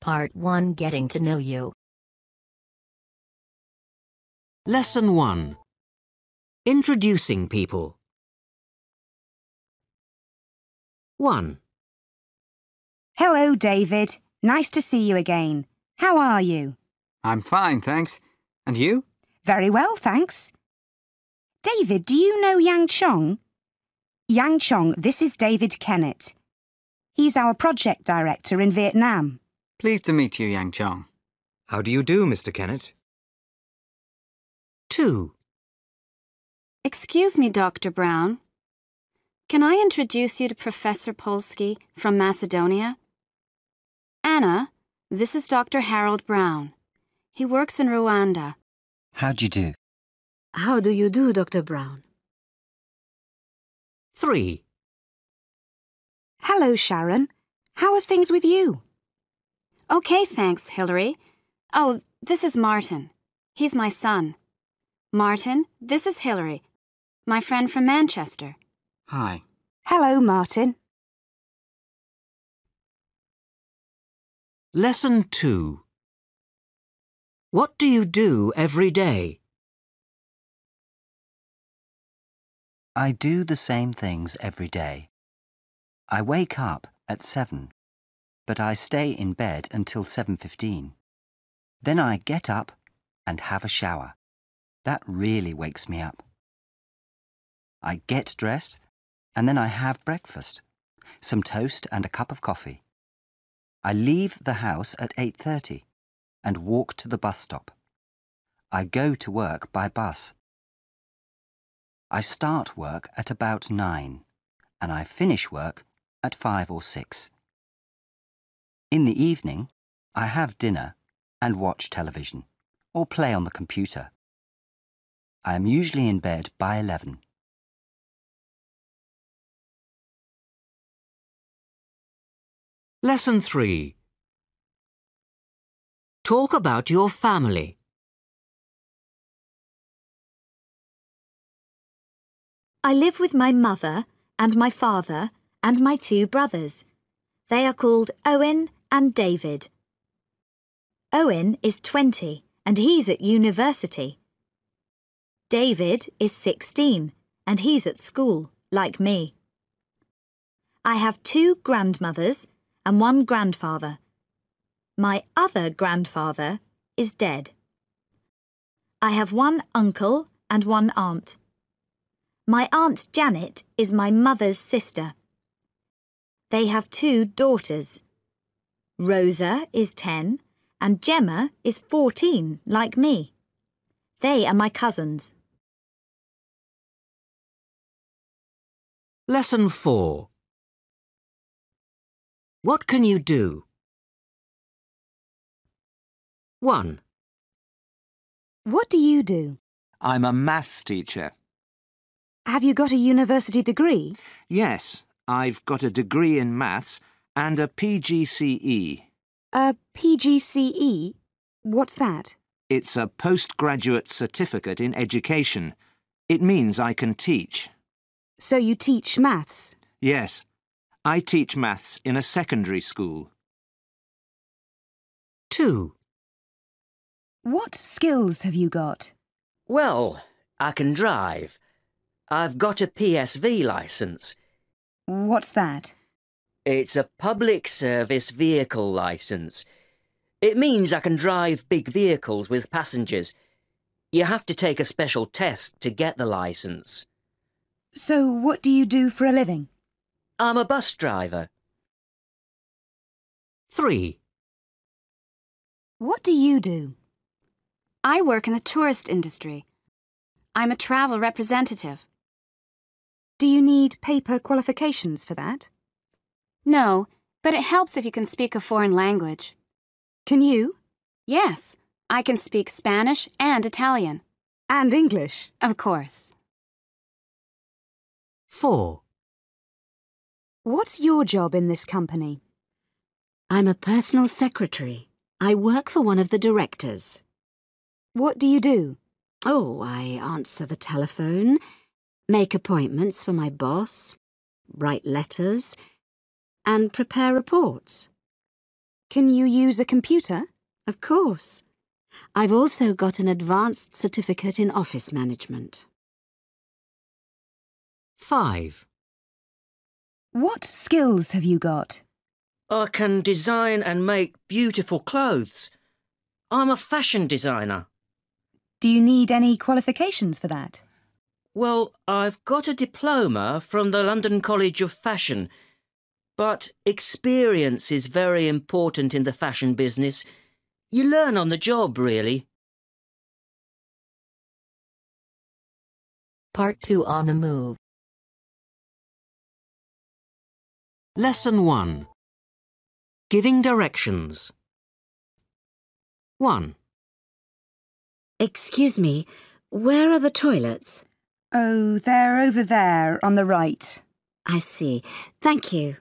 Part 1 Getting to Know You. Lesson 1 Introducing people. 1. Hello, David. Nice to see you again. How are you? I'm fine, thanks. And you? Very well, thanks. David, do you know Yang Chong? Yang Chong, this is David Kennett. He's our project director in Vietnam. Pleased to meet you, Yang Chong. How do you do, Mr. Kennett? 2. Excuse me, Dr. Brown. Can I introduce you to Professor Polsky from Macedonia? Anna, this is Dr. Harold Brown. He works in Rwanda. How do you do? How do you do, Dr. Brown? 3. Hello, Sharon. How are things with you? Okay, thanks, Hilary. Oh, this is Martin. He's my son. Martin, this is Hilary, my friend from Manchester. Hi. Hello, Martin. Lesson 2 What do you do every day? I do the same things every day. I wake up at 7, but I stay in bed until 7.15. Then I get up and have a shower. That really wakes me up. I get dressed and then I have breakfast, some toast and a cup of coffee. I leave the house at 8.30 and walk to the bus stop. I go to work by bus. I start work at about 9 and I finish work at 5 or 6. In the evening, I have dinner and watch television or play on the computer. I am usually in bed by 11. Lesson 3 Talk about your family. I live with my mother and my father and my two brothers. They are called Owen and David. Owen is 20 and he's at university. David is 16 and he's at school, like me. I have two grandmothers and one grandfather. My other grandfather is dead. I have one uncle and one aunt. My aunt Janet is my mother's sister. They have two daughters. Rosa is 10 and Gemma is 14, like me. They are my cousins. Lesson 4 What can you do? 1. What do you do? I'm a maths teacher. Have you got a university degree? Yes, I've got a degree in maths and a PGCE. A PGCE? What's that? It's a postgraduate certificate in education. It means I can teach. So you teach maths? Yes, I teach maths in a secondary school. 2. What skills have you got? Well, I can drive. I've got a PSV licence. What's that? It's a public service vehicle licence. It means I can drive big vehicles with passengers. You have to take a special test to get the licence. So what do you do for a living? I'm a bus driver. 3. What do you do? I work in the tourist industry. I'm a travel representative. Do you need paper qualifications for that? No, but it helps if you can speak a foreign language. Can you? Yes, I can speak Spanish and Italian. And English? Of course. 4. What's your job in this company? I'm a personal secretary. I work for one of the directors. What do you do? Oh, I answer the telephone, make appointments for my boss, write letters, and prepare reports. Can you use a computer? Of course. I've also got an advanced certificate in office management. 5. What skills have you got? I can design and make beautiful clothes. I'm a fashion designer. Do you need any qualifications for that? Well, I've got a diploma from the London College of Fashion, but experience is very important in the fashion business. You learn on the job, really. Part 2 on the move. Lesson 1. Giving directions. 1. Excuse me, where are the toilets? Oh, they're over there on the right. I see. Thank you.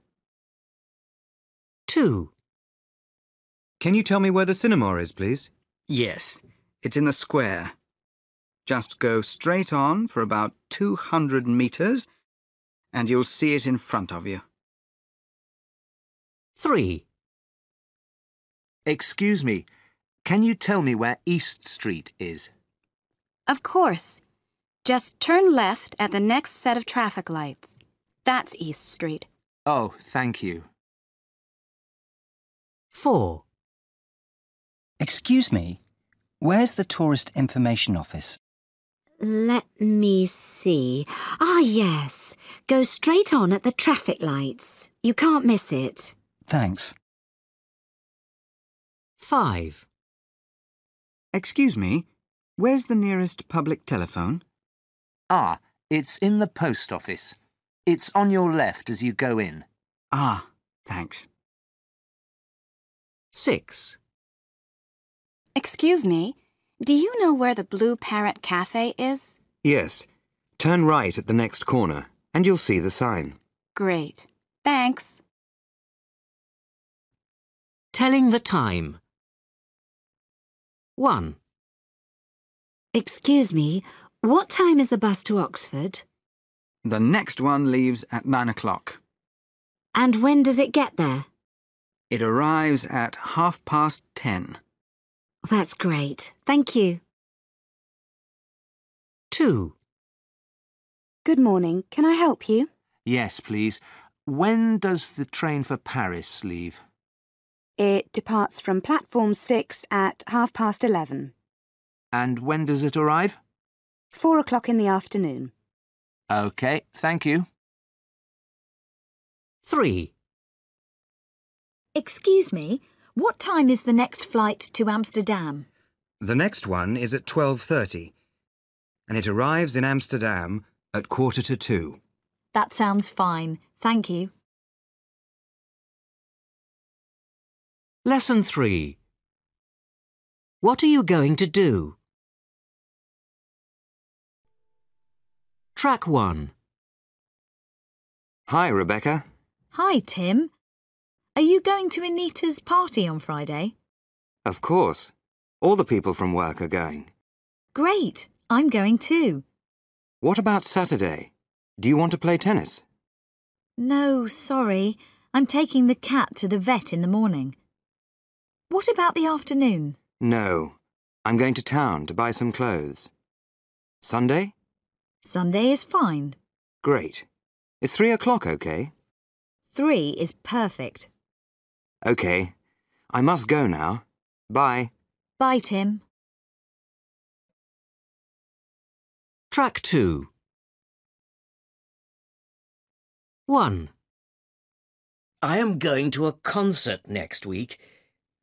2. Can you tell me where the cinema is, please? Yes, it's in the square. Just go straight on for about 200 metres and you'll see it in front of you. 3. Excuse me, can you tell me where East Street is? Of course. Just turn left at the next set of traffic lights. That's East Street. Oh, thank you. 4. Excuse me, where's the tourist information office? Let me see. Ah, yes. Go straight on at the traffic lights. You can't miss it. Thanks. 5. Excuse me, where's the nearest public telephone? Ah, it's in the post office. It's on your left as you go in. Ah, thanks. 6. Excuse me, do you know where the Blue Parrot Cafe is? Yes. Turn right at the next corner, and you'll see the sign. Great. Thanks. Telling the time. 1. Excuse me, what time is the bus to Oxford? The next one leaves at 9 o'clock. And when does it get there? It arrives at half past 10. That's great. Thank you. 2. Good morning. Can I help you? Yes, please. When does the train for Paris leave? It departs from platform 6 at half past 11. And when does it arrive? Four o'clock in the afternoon. OK, thank you. 3. Excuse me, what time is the next flight to Amsterdam? The next one is at 12.30, and it arrives in Amsterdam at quarter to two. That sounds fine. Thank you. Lesson 3. What are you going to do? Track 1. Hi, Rebecca. Hi, Tim. Are you going to Anita's party on Friday? Of course. All the people from work are going. Great. I'm going too. What about Saturday? Do you want to play tennis? No, sorry. I'm taking the cat to the vet in the morning. What about the afternoon? No. I'm going to town to buy some clothes. Sunday? Sunday is fine. Great. Is three o'clock okay? Three is perfect. Okay. I must go now. Bye. Bye, Tim. Track 2. 1. I am going to a concert next week.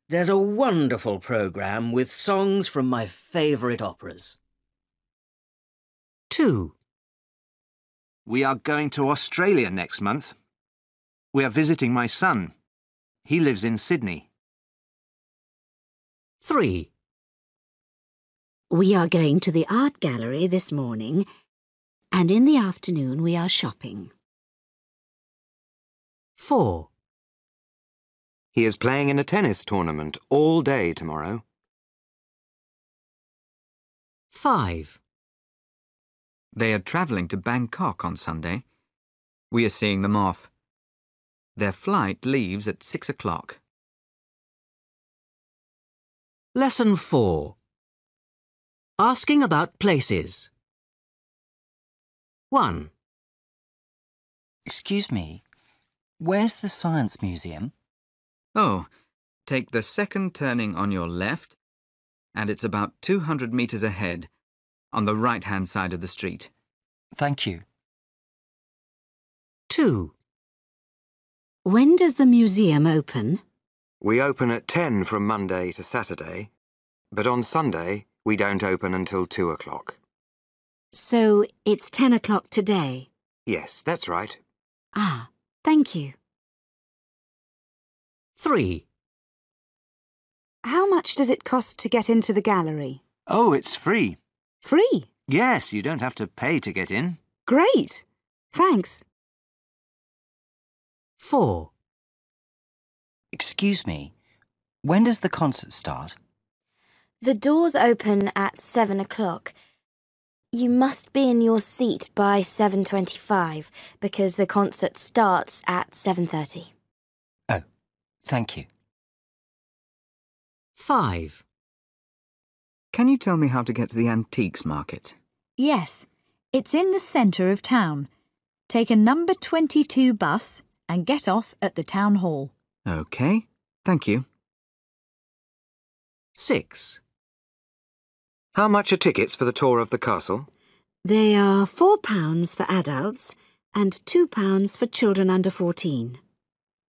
There's a wonderful programme with songs from my favourite operas. 2. We are going to Australia next month. We are visiting my son. He lives in Sydney. 3. We are going to the art gallery this morning, and in the afternoon we are shopping. 4. He is playing in a tennis tournament all day tomorrow. 5. They are travelling to Bangkok on Sunday. We are seeing them off. Their flight leaves at 6 o'clock. Lesson 4 Asking about places. 1. Excuse me, where's the Science Museum? Oh, take the second turning on your left, and it's about 200 metres ahead, on the right hand side of the street. Thank you. 2. When does the museum open? We open at 10 from Monday to Saturday, but on Sunday we don't open until 2 o'clock. So it's 10 o'clock today. Yes, that's right. Ah, thank you. 3. How much does it cost to get into the gallery? Oh, it's free. Free. Yes, you don't have to pay to get in. Great. Thanks. 4. Excuse me, when does the concert start? The doors open at 7 o'clock. You must be in your seat by 7.25 because the concert starts at 7.30. Oh, thank you. 5. Can you tell me how to get to the antiques market? Yes, it's in the centre of town. Take a number 22 bus and get off at the town hall. OK, thank you. 6. How much are tickets for the tour of the castle? They are £4 for adults and £2 for children under 14.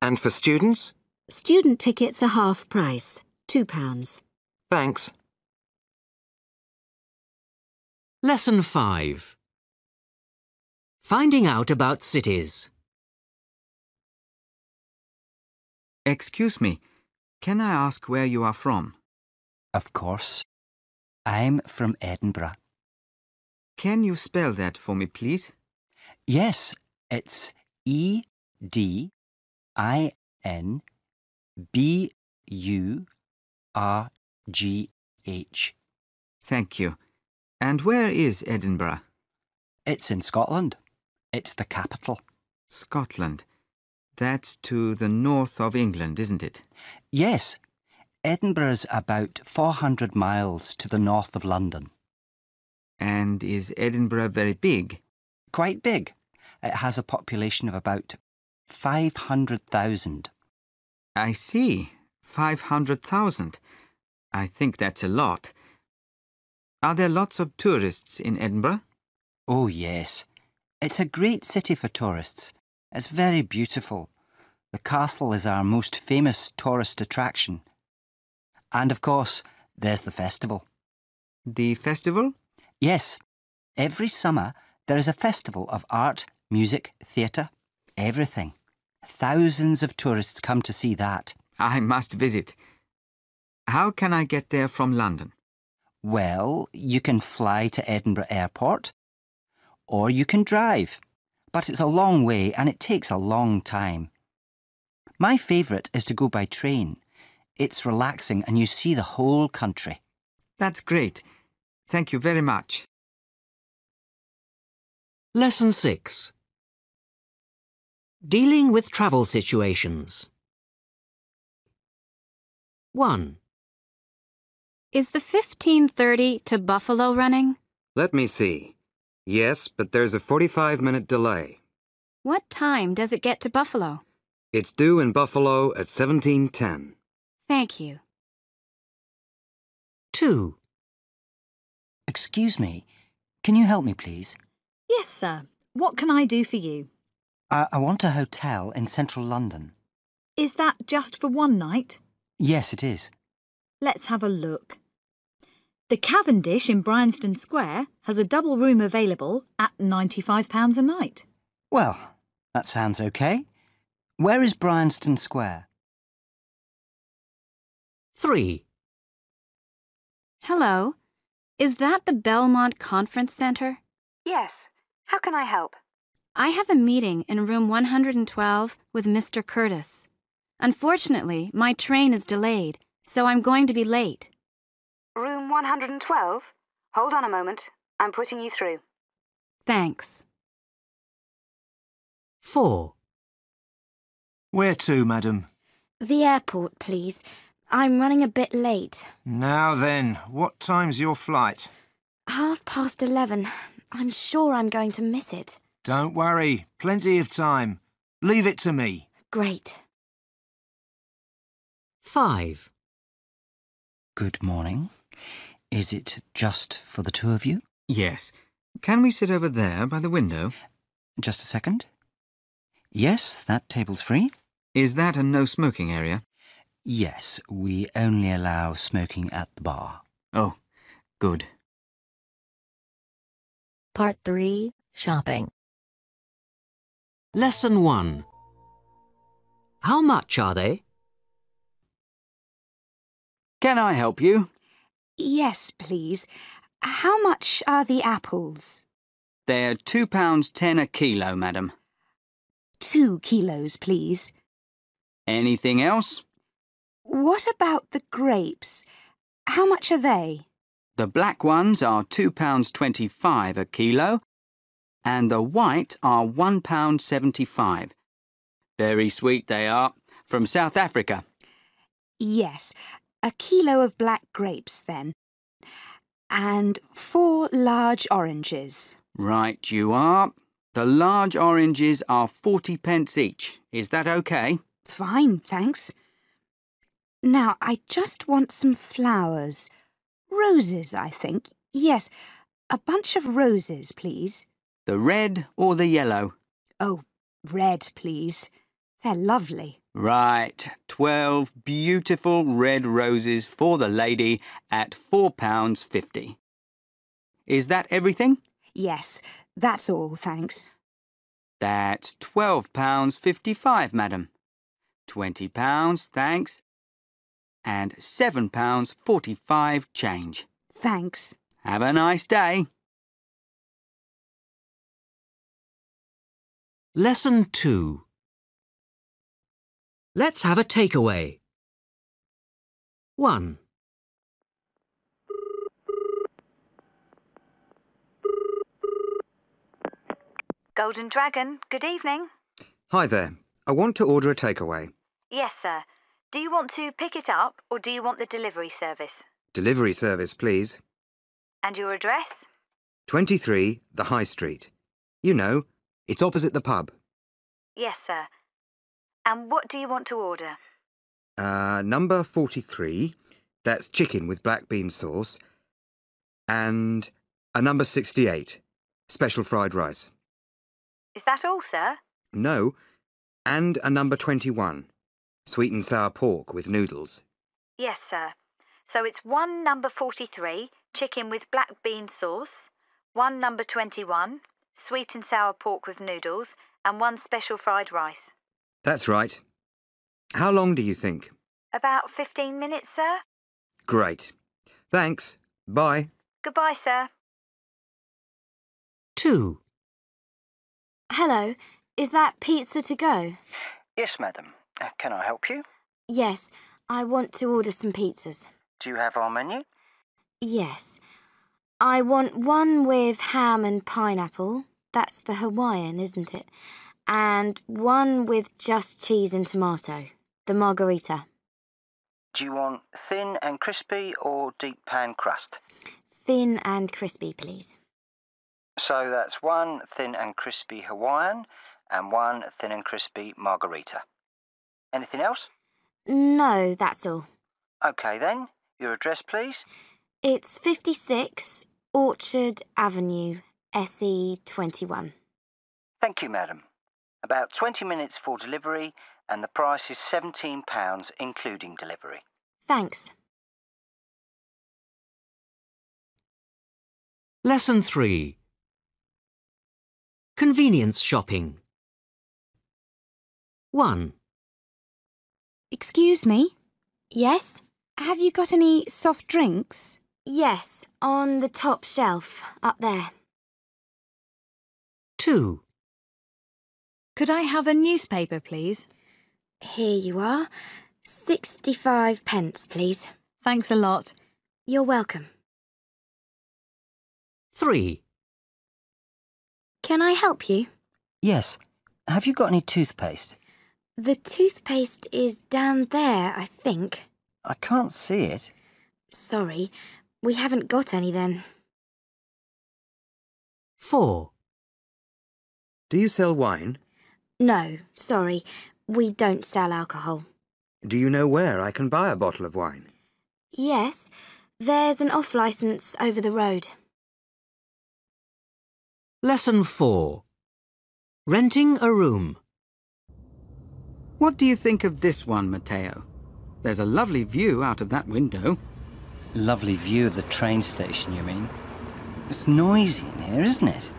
And for students? Student tickets are half price, £2. Thanks. Lesson 5 Finding out about cities. Excuse me, can I ask where you are from? Of course. I'm from Edinburgh. Can you spell that for me, please? Yes, it's E D I N B U R G H. Thank you. And where is Edinburgh? It's in Scotland. It's the capital. Scotland. That's to the north of England, isn't it? Yes, Edinburgh's about 400 miles to the north of London. And is Edinburgh very big? Quite big. It has a population of about 500,000. I see. 500,000. I think that's a lot. Are there lots of tourists in Edinburgh? Oh, yes. It's a great city for tourists. It's very beautiful. The castle is our most famous tourist attraction. And of course, there's the festival. The festival? Yes. Every summer, there is a festival of art, music, theatre, everything. Thousands of tourists come to see that. I must visit. How can I get there from London? Well, you can fly to Edinburgh Airport, or you can drive. But it's a long way and it takes a long time. My favourite is to go by train. It's relaxing and you see the whole country. That's great. Thank you very much. Lesson 6 Dealing with travel situations. 1. Is the 1530 to Buffalo running? Let me see. Yes, but there's a 45 minute delay. What time does it get to Buffalo? It's due in Buffalo at 1710. Thank you. 2. Excuse me, can you help me, please? Yes, sir. What can I do for you? I, I want a hotel in central London. Is that just for one night? Yes, it is. Let's have a look. The Cavendish in Bryanston Square has a double room available at £95 a night. Well, that sounds okay. Where is Bryanston Square? 3. Hello. Is that the Belmont Conference Center? Yes. How can I help? I have a meeting in room 112 with Mr. Curtis. Unfortunately, my train is delayed, so I'm going to be late. Room 112? Hold on a moment. I'm putting you through. Thanks. 4. Where to, madam? The airport, please. I'm running a bit late. Now then, what time's your flight? Half past eleven. I'm sure I'm going to miss it. Don't worry, plenty of time. Leave it to me. Great. 5. Good morning. Is it just for the two of you? Yes. Can we sit over there by the window? Just a second. Yes, that table's free. Is that a no smoking area? Yes, we only allow smoking at the bar. Oh, good. Part 3 Shopping. Lesson 1. How much are they? Can I help you? Yes, please. How much are the apples? They're two pounds ten a kilo, madam. Two kilos, please. Anything else? What about the grapes? How much are they? The black ones are two pounds twenty-five a kilo, and the white are one pound seventy-five. Very sweet they are, from South Africa. Yes, a kilo of black grapes, then. And four large oranges. Right, you are. The large oranges are forty pence each. Is that okay? Fine, thanks. Now, I just want some flowers. Roses, I think. Yes, a bunch of roses, please. The red or the yellow? Oh, red, please. They're lovely. Right, twelve beautiful red roses for the lady at four pounds fifty. Is that everything? Yes, that's all, thanks. That's twelve pounds fifty-five, madam. Twenty pounds, thanks. And seven pounds forty-five change. Thanks. Have a nice day. Lesson 2. Let's have a takeaway. 1. Golden Dragon, good evening. Hi there. I want to order a takeaway. Yes, sir. Do you want to pick it up or do you want the delivery service? Delivery service, please. And your address? 23, the High Street. You know, it's opposite the pub. Yes, sir. And what do you want to order? Uh, number 43, that's chicken with black bean sauce. And a number 68, special fried rice. Is that all, sir? No, and a number 21, sweet and sour pork with noodles. Yes, sir. So it's one number 43, chicken with black bean sauce, one number 21, sweet and sour pork with noodles, and one special fried rice. That's right. How long do you think? About 15 minutes, sir? Great. Thanks. Bye. Goodbye, sir. 2. Hello, is that pizza to go? Yes, madam. Uh, Can I help you? Yes, I want to order some pizzas. Do you have our menu? Yes. I want one with ham and pineapple. That's the Hawaiian, isn't it? And one with just cheese and tomato. The margherita. Do you want thin and crispy or deep pan crust? Thin and crispy, please. So that's one thin and crispy Hawaiian and one thin and crispy margherita. Anything else? No, that's all. Okay then. Your address, please. It's 56 Orchard Avenue, SE 21. Thank you, madam. About 20 minutes for delivery, and the price is £17, including delivery. Thanks. Lesson 3. Convenience shopping. 1. Excuse me, Yes? have you got any soft drinks? Yes, on the top shelf, up there. 2. Could I have a newspaper, please? Here you are. 65 pence, please. Thanks a lot. You're welcome. 3. Can I help you? Yes. Have you got any toothpaste? The toothpaste is down there, I think. I can't see it. Sorry, we haven't got any then. 4. Do you sell wine? No, sorry, we don't sell alcohol. Do you know where I can buy a bottle of wine? Yes, there's an off licence over the road. Lesson 4. Renting a room. What do you think of this one, Matteo? There's a lovely view out of that window. Lovely view of the train station, you mean? It's noisy in here, isn't it?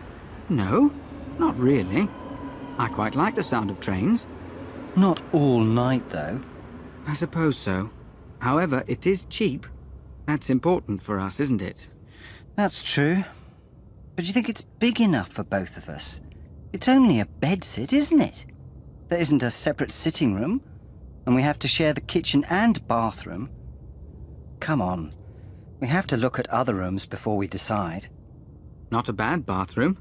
No, not really. I quite like the sound of trains. Not all night, though. I suppose so. However, it is cheap. That's important for us, isn't it? That's true. But do you think it's big enough for both of us? It's only a bedsit, isn't it? There isn't a separate sitting room, and we have to share the kitchen and bathroom. Come on. We have to look at other rooms before we decide. Not a bad bathroom.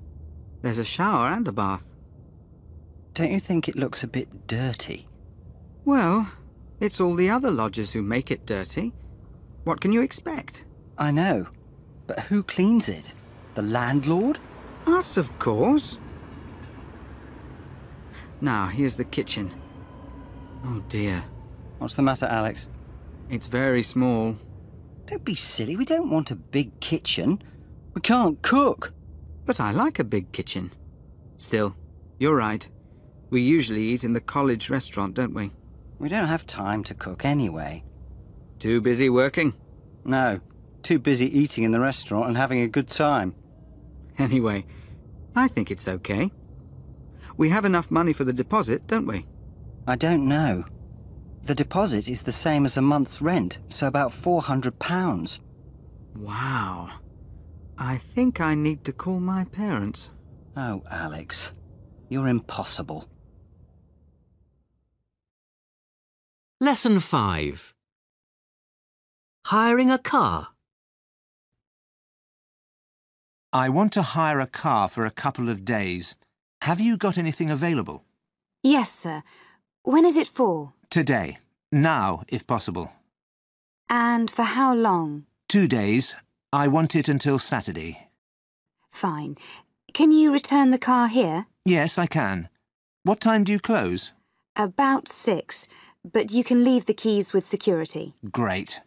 There's a shower and a bath. Don't you think it looks a bit dirty? Well, it's all the other lodgers who make it dirty. What can you expect? I know. But who cleans it? The landlord? Us, of course. Now, here's the kitchen. Oh dear. What's the matter, Alex? It's very small. Don't be silly. We don't want a big kitchen. We can't cook. But I like a big kitchen. Still, you're right. We usually eat in the college restaurant, don't we? We don't have time to cook anyway. Too busy working? No. Too busy eating in the restaurant and having a good time. Anyway, I think it's okay. We have enough money for the deposit, don't we? I don't know. The deposit is the same as a month's rent, so about £400. Wow. I think I need to call my parents. Oh, Alex. You're impossible. Lesson 5. Hiring a car. I want to hire a car for a couple of days. Have you got anything available? Yes, sir. When is it for? Today. Now, if possible. And for how long? Two days. I want it until Saturday. Fine. Can you return the car here? Yes, I can. What time do you close? About six, but you can leave the keys with security. Great.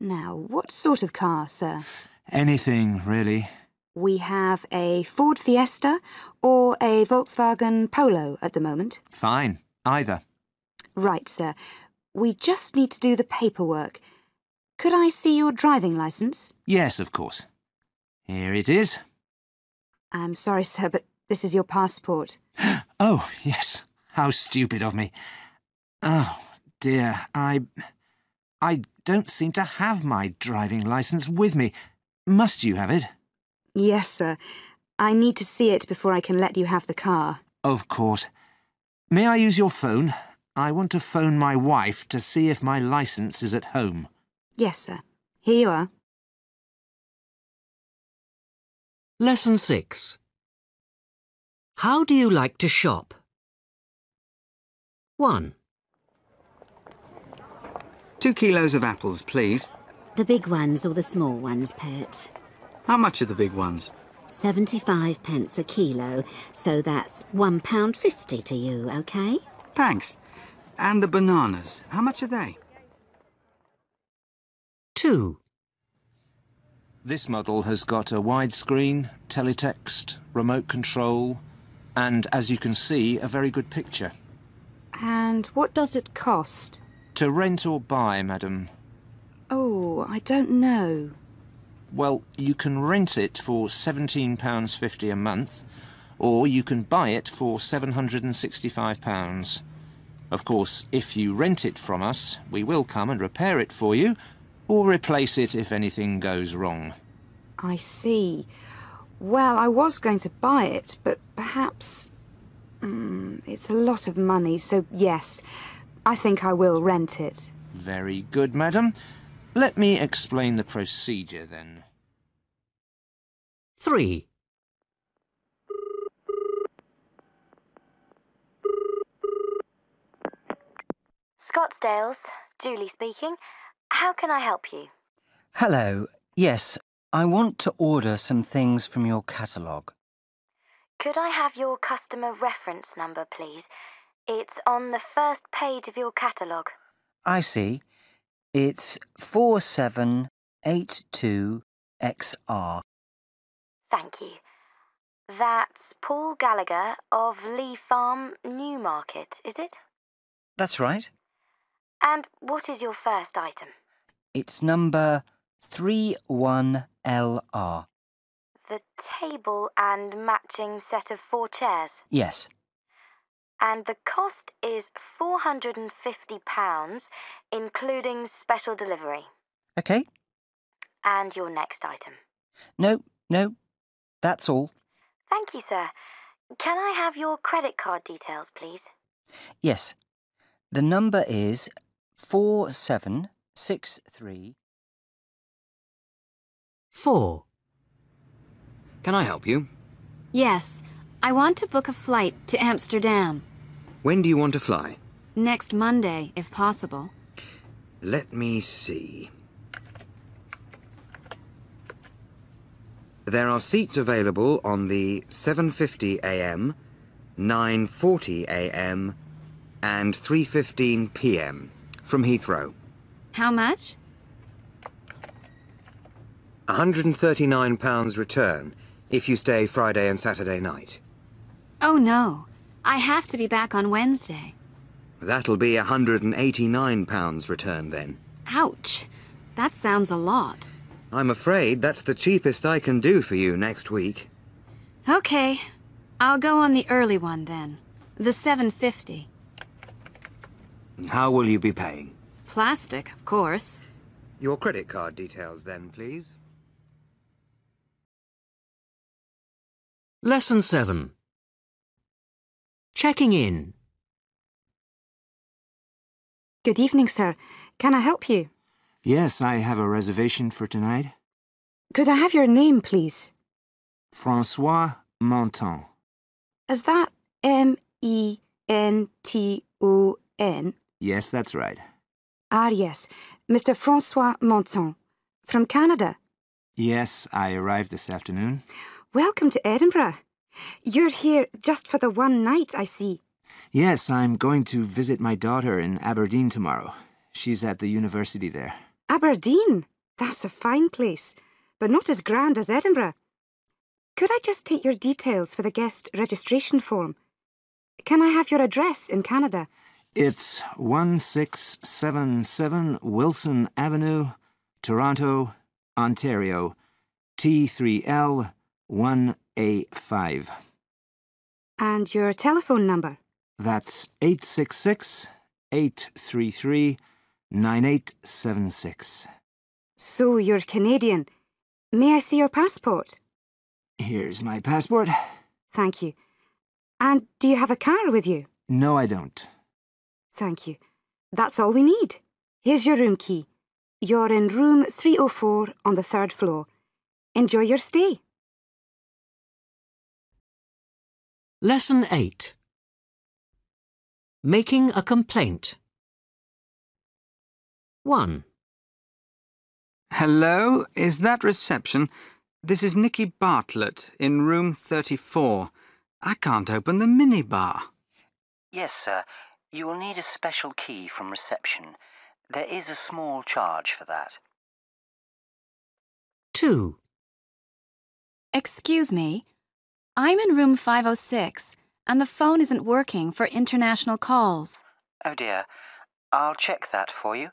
Now, what sort of car, sir? Anything, really. We have a Ford Fiesta or a Volkswagen Polo at the moment. Fine. Either. Right, sir. We just need to do the paperwork. Could I see your driving licence? Yes, of course. Here it is. I'm sorry, sir, but this is your passport. Oh, yes. How stupid of me. Oh, dear. I. I don't seem to have my driving licence with me. Must you have it? Yes, sir. I need to see it before I can let you have the car. Of course. May I use your phone? I want to phone my wife to see if my licence is at home. Yes, sir. Here you are. Lesson 6. How do you like to shop? 1. Two kilos of apples, please. The big ones or the small ones, Pet? How much are the big ones? 75 pence a kilo, so that's £1.50 to you, OK? Thanks. And the bananas, how much are they? 2. This model has got a widescreen, teletext, remote control, and, as you can see, a very good picture. And what does it cost? To rent or buy, madam? Oh, I don't know. Well, you can rent it for £17.50 a month, or you can buy it for £765. Of course, if you rent it from us, we will come and repair it for you, or replace it if anything goes wrong. I see. Well, I was going to buy it, but perhaps. Mm, it's a lot of money, so yes, I think I will rent it. Very good, madam. Let me explain the procedure then. 3. Scottsdale's. Julie speaking. How can I help you? Hello. Yes, I want to order some things from your catalogue. Could I have your customer reference number, please? It's on the first page of your catalogue. I see. It's 4782XR. Thank you. That's Paul Gallagher of Lee Farm, Newmarket, is it? That's right. And what is your first item? It's number 31LR. The table and matching set of four chairs. Yes. And the cost is £450, including special delivery. OK. And your next item. No, no. That's all. Thank you, sir. Can I have your credit card details, please? Yes. The number is 4763. 4. Can I help you? Yes, I want to book a flight to Amsterdam. When do you want to fly? Next Monday, if possible. Let me see. There are seats available on the 7:50 a.m., 9:40 a.m., and 3:15 p.m. from Heathrow. How much? £139 return if you stay Friday and Saturday night. Oh no, I have to be back on Wednesday. That'll be £189 return then. Ouch, that sounds a lot. I'm afraid that's the cheapest I can do for you next week. Okay, I'll go on the early one then. The 750. How will you be paying? Plastic, of course. Your credit card details then, please. Lesson 7. Checking in. Good evening, sir. Can I help you? Yes, I have a reservation for tonight. Could I have your name, please? Francois Menton. Is that M E N T O N? Yes, that's right. Ah, yes. Mr. Francois Menton. From Canada. Yes, I arrived this afternoon. Welcome to Edinburgh. You're here just for the one night, I see. Yes, I'm going to visit my daughter in Aberdeen tomorrow. She's at the university there. Aberdeen? That's a fine place, but not as grand as Edinburgh. Could I just take your details for the guest registration form? Can I have your address in Canada? It's 1677 Wilson Avenue, Toronto, Ontario, T3L 1A5. And your telephone number? That's 866 833 9876. So you're Canadian. May I see your passport? Here's my passport. Thank you. And do you have a car with you? No, I don't. Thank you. That's all we need. Here's your room key. You're in room 304 on the third floor. Enjoy your stay. Lesson 8. Making a complaint. 1. Hello, is that reception? This is Nicky Bartlett in room 34. I can't open the minibar. Yes, sir. You will need a special key from reception. There is a small charge for that. 2. Excuse me. I'm in room 506, and the phone isn't working for international calls. Oh dear. I'll check that for you.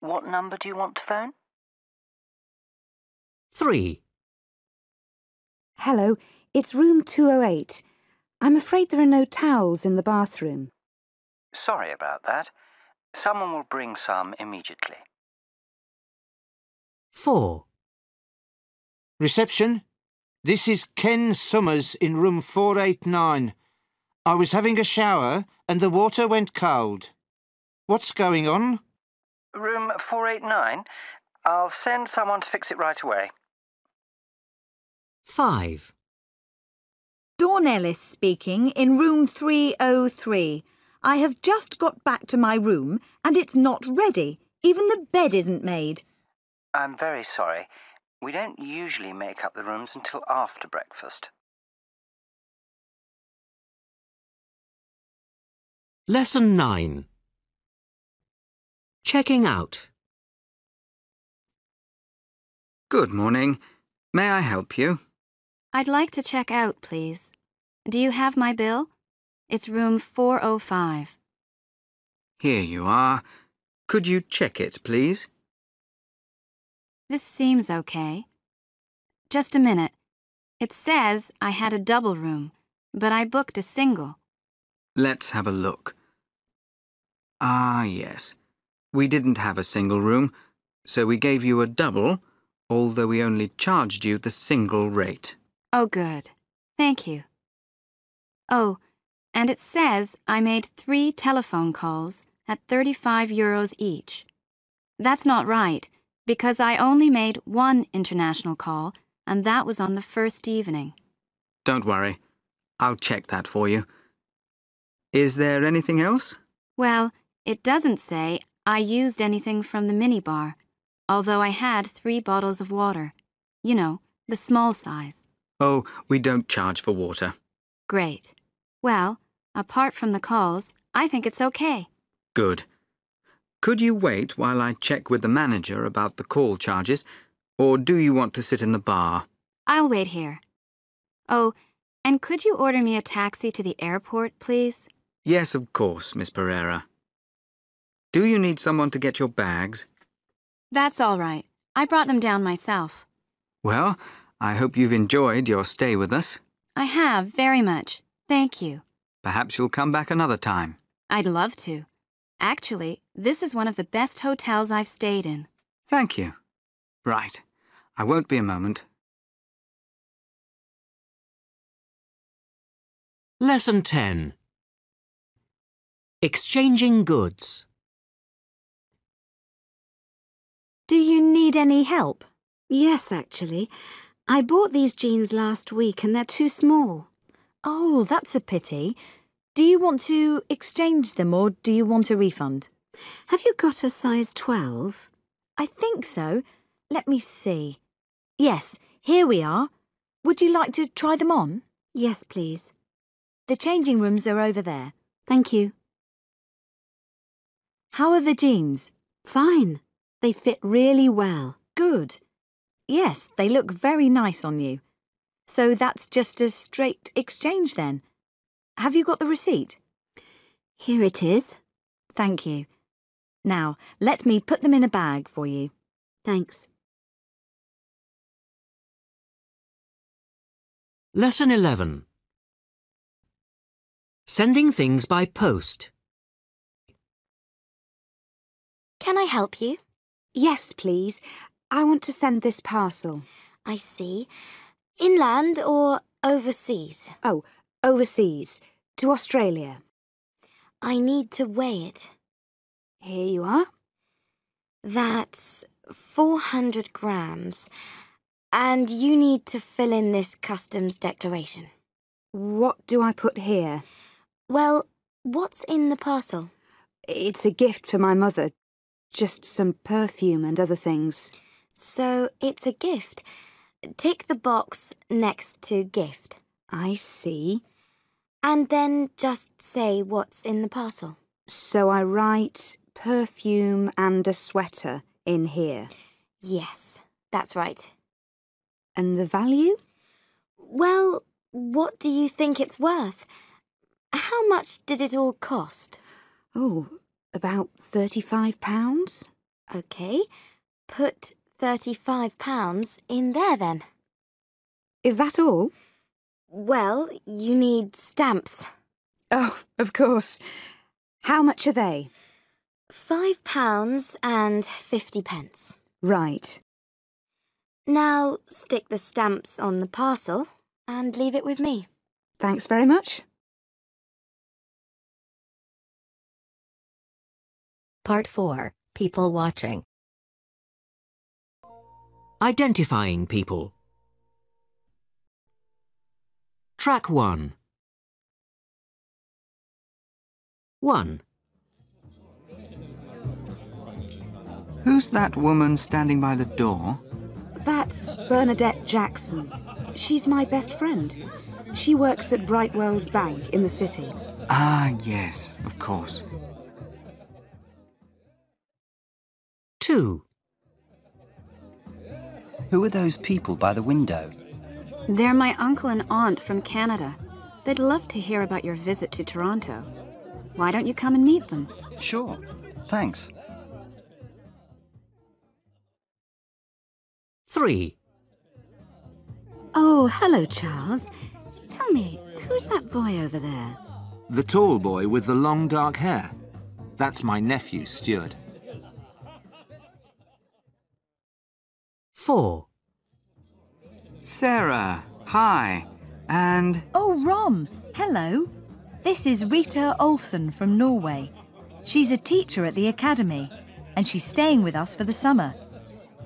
What number do you want to phone? 3. Hello, it's room 208. I'm afraid there are no towels in the bathroom. Sorry about that. Someone will bring some immediately. 4. Reception? This is Ken Summers in room 489. I was having a shower and the water went cold. What's going on? Room 489? I'll send someone to fix it right away. 5. Dawn Ellis speaking in room 303. I have just got back to my room and it's not ready. Even the bed isn't made. I'm very sorry. We don't usually make up the rooms until after breakfast. Lesson 9 Checking out. Good morning. May I help you? I'd like to check out, please. Do you have my bill? It's room 405. Here you are. Could you check it, please? This seems okay. Just a minute. It says I had a double room, but I booked a single. Let's have a look. Ah, yes. We didn't have a single room, so we gave you a double, although we only charged you the single rate. Oh, good. Thank you. Oh, and it says I made three telephone calls at 35 euros each. That's not right, because I only made one international call, and that was on the first evening. Don't worry. I'll check that for you. Is there anything else? Well, it doesn't say I used anything from the minibar, although I had three bottles of water. You know, the small size. Oh, we don't charge for water. Great. Well, apart from the calls, I think it's okay. Good. Could you wait while I check with the manager about the call charges, or do you want to sit in the bar? I'll wait here. Oh, and could you order me a taxi to the airport, please? Yes, of course, Miss Pereira. Do you need someone to get your bags? That's all right. I brought them down myself. Well, I hope you've enjoyed your stay with us. I have, very much. Thank you. Perhaps you'll come back another time. I'd love to. Actually, this is one of the best hotels I've stayed in. Thank you. Right. I won't be a moment. Lesson 10 Exchanging goods. Do you need any help? Yes, actually. I bought these jeans last week and they're too small. Oh, that's a pity. Do you want to exchange them or do you want a refund? Have you got a size 12? I think so. Let me see. Yes, here we are. Would you like to try them on? Yes, please. The changing rooms are over there. Thank you. How are the jeans? Fine. They fit really well. Good. Yes, they look very nice on you. So that's just a straight exchange then. Have you got the receipt? Here it is. Thank you. Now, let me put them in a bag for you. Thanks. Lesson 11 Sending things by post. Can I help you? Yes, please. I want to send this parcel. I see. Inland or overseas? Oh, overseas. To Australia. I need to weigh it. Here you are. That's 400 grams. And you need to fill in this customs declaration. What do I put here? Well, what's in the parcel? It's a gift for my mother. Just some perfume and other things. So it's a gift. Tick the box next to gift. I see. And then just say what's in the parcel. So I write perfume and a sweater in here. Yes, that's right. And the value? Well, what do you think it's worth? How much did it all cost? Oh, about £35. OK. Put £35 in there then. Is that all? Well, you need stamps. Oh, of course. How much are they? Five pounds and fifty pence. Right. Now stick the stamps on the parcel and leave it with me. Thanks very much. Part 4 People Watching. Identifying people. Track 1 1. Who's that woman standing by the door? That's Bernadette Jackson. She's my best friend. She works at Brightwells Bank in the city. Ah, yes, of course. 2. Who are those people by the window? They're my uncle and aunt from Canada. They'd love to hear about your visit to Toronto. Why don't you come and meet them? Sure. Thanks. 3. Oh, hello, Charles. Tell me, who's that boy over there? The tall boy with the long dark hair. That's my nephew, Stuart. 4. Sarah, hi. And Oh, Ron, hello. This is Rita Olsen from Norway. She's a teacher at the academy, and she's staying with us for the summer.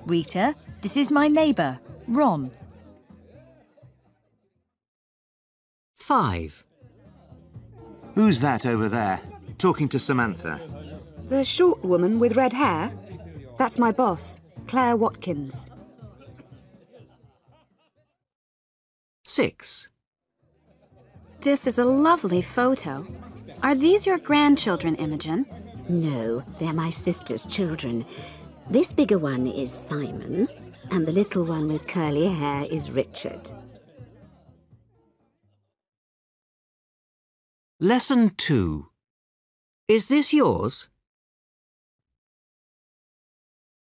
Rita, this is my neighbour, Ron. 5. Who's that over there, talking to Samantha? The short woman with red hair? That's my boss, Claire Watkins. 6. This is a lovely photo. Are these your grandchildren, Imogen? No, they're my sister's children. This bigger one is Simon, and the little one with curly hair is Richard. Lesson 2. Is this yours?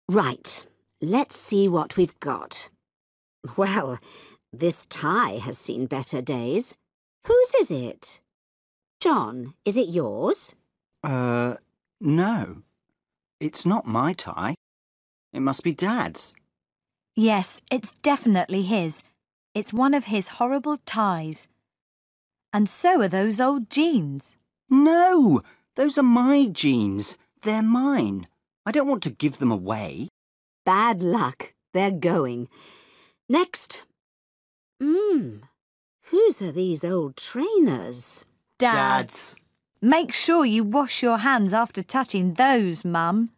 Right, let's see what we've got. Well, this tie has seen better days. Whose is it? John, is it yours? Uh, no. It's not my tie. It must be Dad's. Yes, it's definitely his. It's one of his horrible ties. And so are those old jeans. No! Those are my jeans. They're mine. I don't want to give them away. Bad luck. They're going. Next. Mmm. Whose are these old trainers? Dad's. Make sure you wash your hands after touching those, Mum.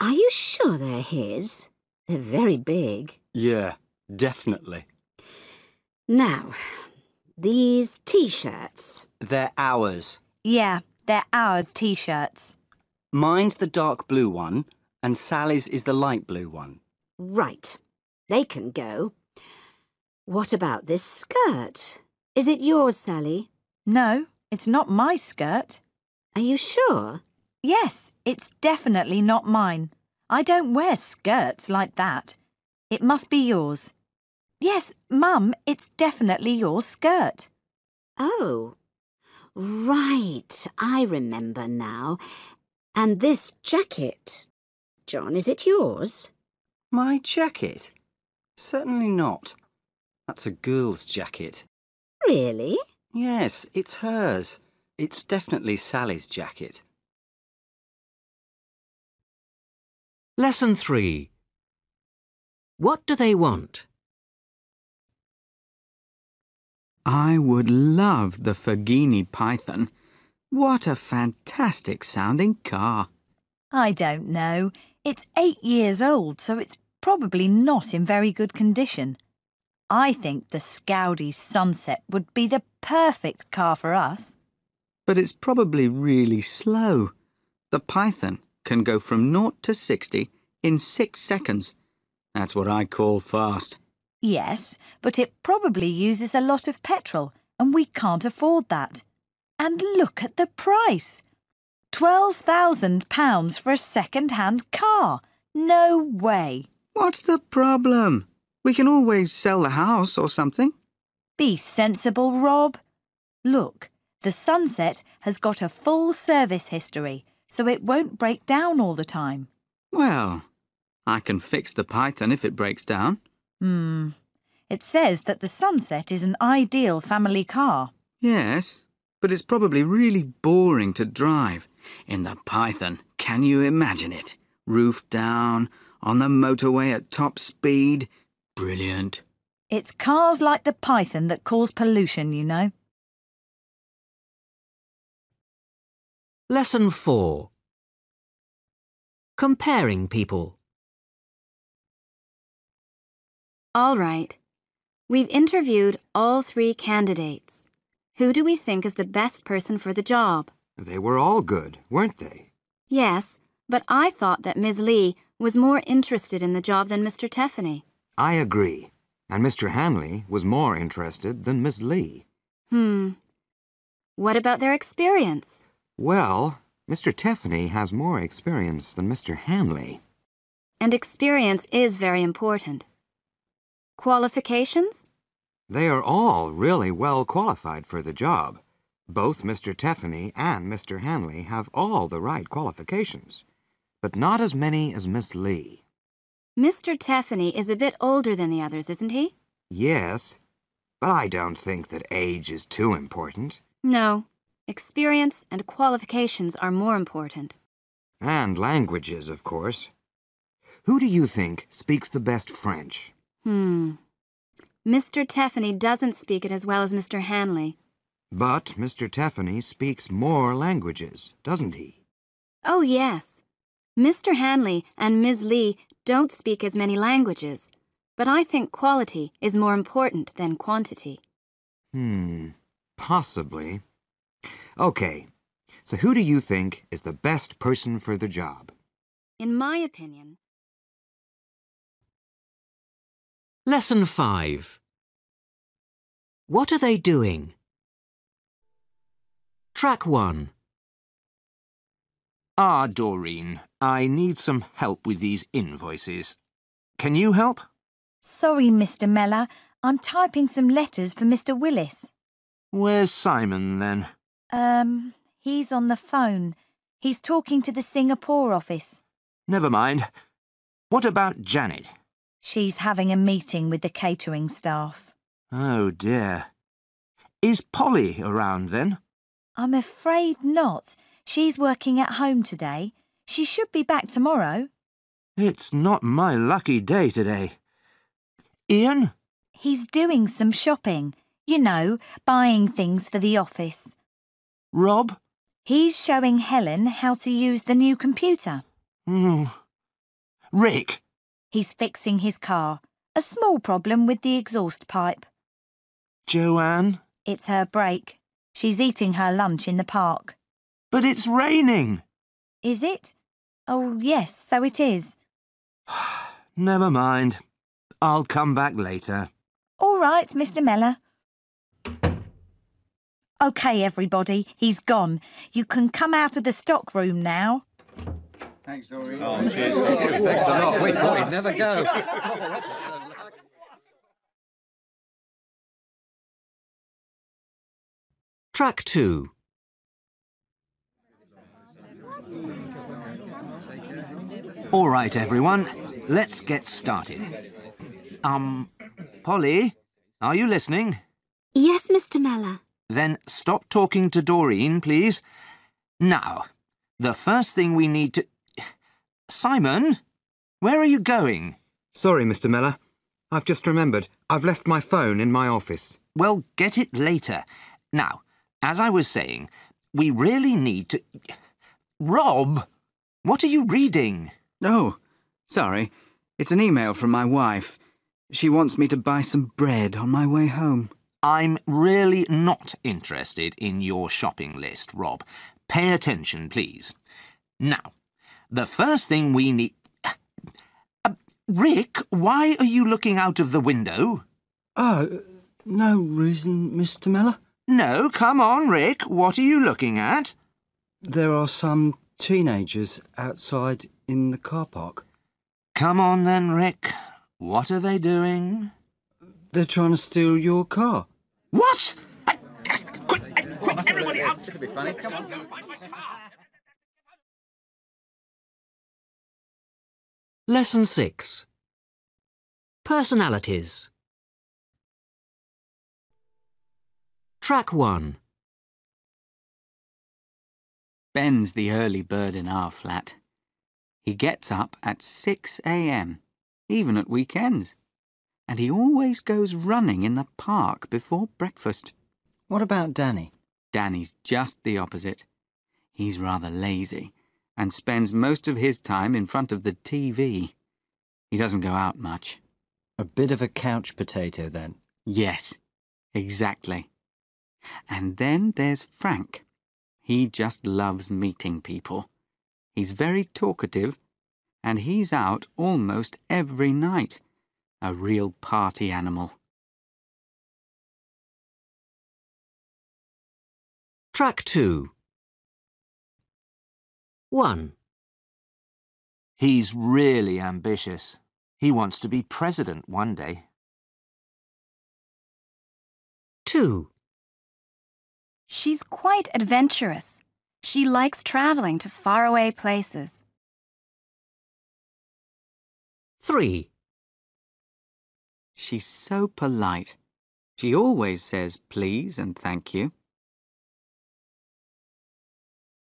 Are you sure they're his? They're very big. Yeah, definitely. Now, these t-shirts. They're ours. Yeah, they're our t-shirts. Mine's the dark blue one, and Sally's is the light blue one. Right. They can go. What about this skirt? Is it yours, Sally? No, it's not my skirt. Are you sure? Yes, it's definitely not mine. I don't wear skirts like that. It must be yours. Yes, Mum, it's definitely your skirt. Oh. Right, I remember now. And this jacket. John, is it yours? My jacket? Certainly not. That's a girl's jacket. Really? Yes, it's hers. It's definitely Sally's jacket. Lesson 3. What do they want? I would love the Fagini Python. What a fantastic sounding car. I don't know. It's eight years old, so it's probably not in very good condition. I think the Scowdy Sunset would be the perfect car for us. But it's probably really slow. The Python can go from 0 to 60 in six seconds. That's what I call fast. Yes, but it probably uses a lot of petrol, and we can't afford that. And look at the price. £12,000 for a second-hand car. No way. What's the problem? We can always sell the house or something. Be sensible, Rob. Look, the Sunset has got a full service history, so it won't break down all the time. Well, I can fix the Python if it breaks down. Hmm. It says that the Sunset is an ideal family car. Yes, but it's probably really boring to drive. In the Python, can you imagine it? Roof down, on the motorway at top speed. Brilliant. It's cars like the Python that cause pollution, you know. Lesson 4 Comparing people. All right. We've interviewed all three candidates. Who do we think is the best person for the job? They were all good, weren't they? Yes, but I thought that Ms. Lee was more interested in the job than Mr. Teffany. I agree. And Mr. Hanley was more interested than Miss Lee. Hmm. What about their experience? Well, Mr. Teffany has more experience than Mr. Hanley. And experience is very important. Qualifications? They are all really well qualified for the job. Both Mr. Teffany and Mr. Hanley have all the right qualifications, but not as many as Miss Lee. Mr. Teffany is a bit older than the others, isn't he? Yes, but I don't think that age is too important. No. Experience and qualifications are more important. And languages, of course. Who do you think speaks the best French? Hmm. Mr. Teffany doesn't speak it as well as Mr. Hanley. But Mr. Teffany speaks more languages, doesn't he? Oh, yes. Mr. Hanley and Ms. Lee don't speak as many languages, but I think quality is more important than quantity. Hmm, possibly. Okay, so who do you think is the best person for the job? In my opinion, Lesson 5 What are they doing? Track 1 Ah, Doreen, I need some help with these invoices. Can you help? Sorry, Mr. Meller. I'm typing some letters for Mr. Willis. Where's Simon, then? Um, he's on the phone. He's talking to the Singapore office. Never mind. What about Janet? She's having a meeting with the catering staff. Oh, dear. Is Polly around, then? I'm afraid not. She's working at home today. She should be back tomorrow. It's not my lucky day today. Ian? He's doing some shopping. You know, buying things for the office. Rob? He's showing Helen how to use the new computer. Mm. Rick? He's fixing his car. A small problem with the exhaust pipe. Joanne? It's her break. She's eating her lunch in the park. But it's raining. Is it? Oh, yes, so it is. Never mind. I'll come back later. All right, Mr. Meller. OK, everybody, he's gone. You can come out of the stockroom now. Thanks, Doreen. Oh, cheers. Thanks a lot. We thought he'd never go. Track 2 All right, everyone. Let's get started. Um, Polly, are you listening? Yes, Mr. Meller. Then stop talking to Doreen, please. Now, the first thing we need to... Simon, where are you going? Sorry, Mr. Miller. I've just remembered. I've left my phone in my office. Well, get it later. Now, as I was saying, we really need to... Rob, what are you reading? Oh, sorry. It's an email from my wife. She wants me to buy some bread on my way home. I'm really not interested in your shopping list, Rob. Pay attention, please. Now, the first thing we need... Uh, Rick, why are you looking out of the window? Oh, no reason, Mr. Miller. No, come on, Rick. What are you looking at? There are some teenagers outside in the car park. Come on then, Rick. What are they doing? They're trying to steal your car. What? Quick, Quick! everybody out! This will be funny. Come on. Lesson 6 Personalities Track 1 Ben's the early bird in our flat. He gets up at 6 a.m., even at weekends. And he always goes running in the park before breakfast. What about Danny? Danny's just the opposite. He's rather lazy and spends most of his time in front of the TV. He doesn't go out much. A bit of a couch potato, then. Yes, exactly. And then there's Frank. He just loves meeting people. He's very talkative, and he's out almost every night. A real party animal. Track 2. 1. He's really ambitious. He wants to be president one day. 2. She's quite adventurous. She likes traveling to faraway places. 3. She's so polite. She always says please and thank you.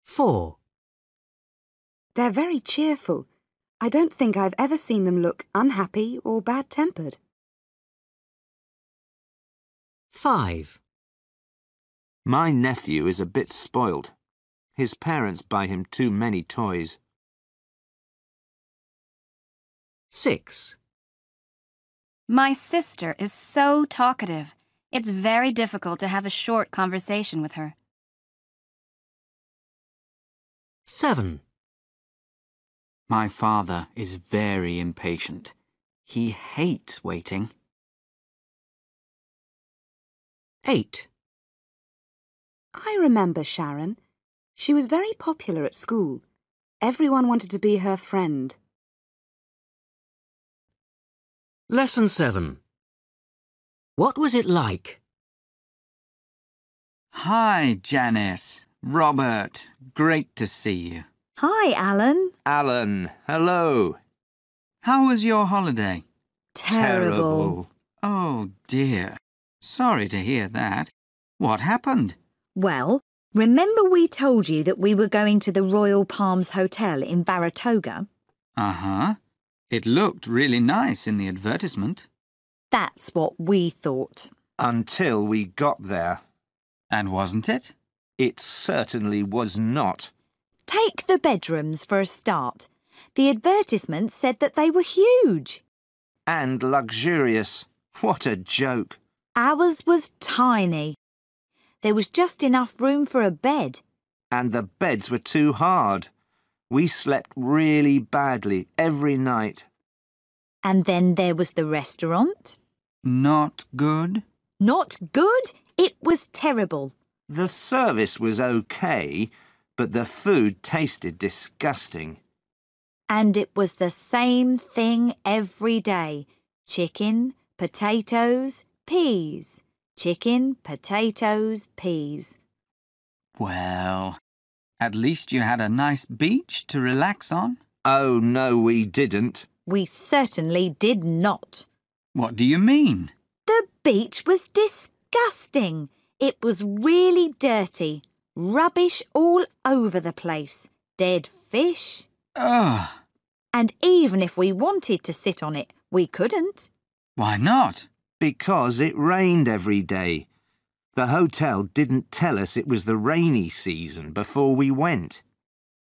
4. They're very cheerful. I don't think I've ever seen them look unhappy or bad-tempered. 5. My nephew is a bit spoiled. His parents buy him too many toys. 6. My sister is so talkative. It's very difficult to have a short conversation with her. 7. My father is very impatient. He hates waiting. 8. I remember Sharon. She was very popular at school. Everyone wanted to be her friend. Lesson 7. What was it like? Hi, Janice. Robert, great to see you. Hi, Alan. Alan, hello. How was your holiday? Terrible. Oh, dear. Sorry to hear that. What happened? Well, remember we told you that we were going to the Royal Palms Hotel in Baratoga? Uh-huh. It looked really nice in the advertisement. That's what we thought. Until we got there. And wasn't it? It certainly was not. Take the bedrooms for a start. The advertisement said that they were huge. And luxurious. What a joke. Ours was tiny. There was just enough room for a bed. And the beds were too hard. We slept really badly every night. And then there was the restaurant. Not good? Not good? It was terrible. The service was okay, but the food tasted disgusting. And it was the same thing every day. Chicken, potatoes, peas. Chicken, potatoes, peas. Well, at least you had a nice beach to relax on. Oh, no, we didn't. We certainly did not. What do you mean? The beach was disgusting. It was really dirty. Rubbish all over the place. Dead fish. Ugh. And even if we wanted to sit on it, we couldn't. Why not? Because it rained every day. The hotel didn't tell us it was the rainy season before we went.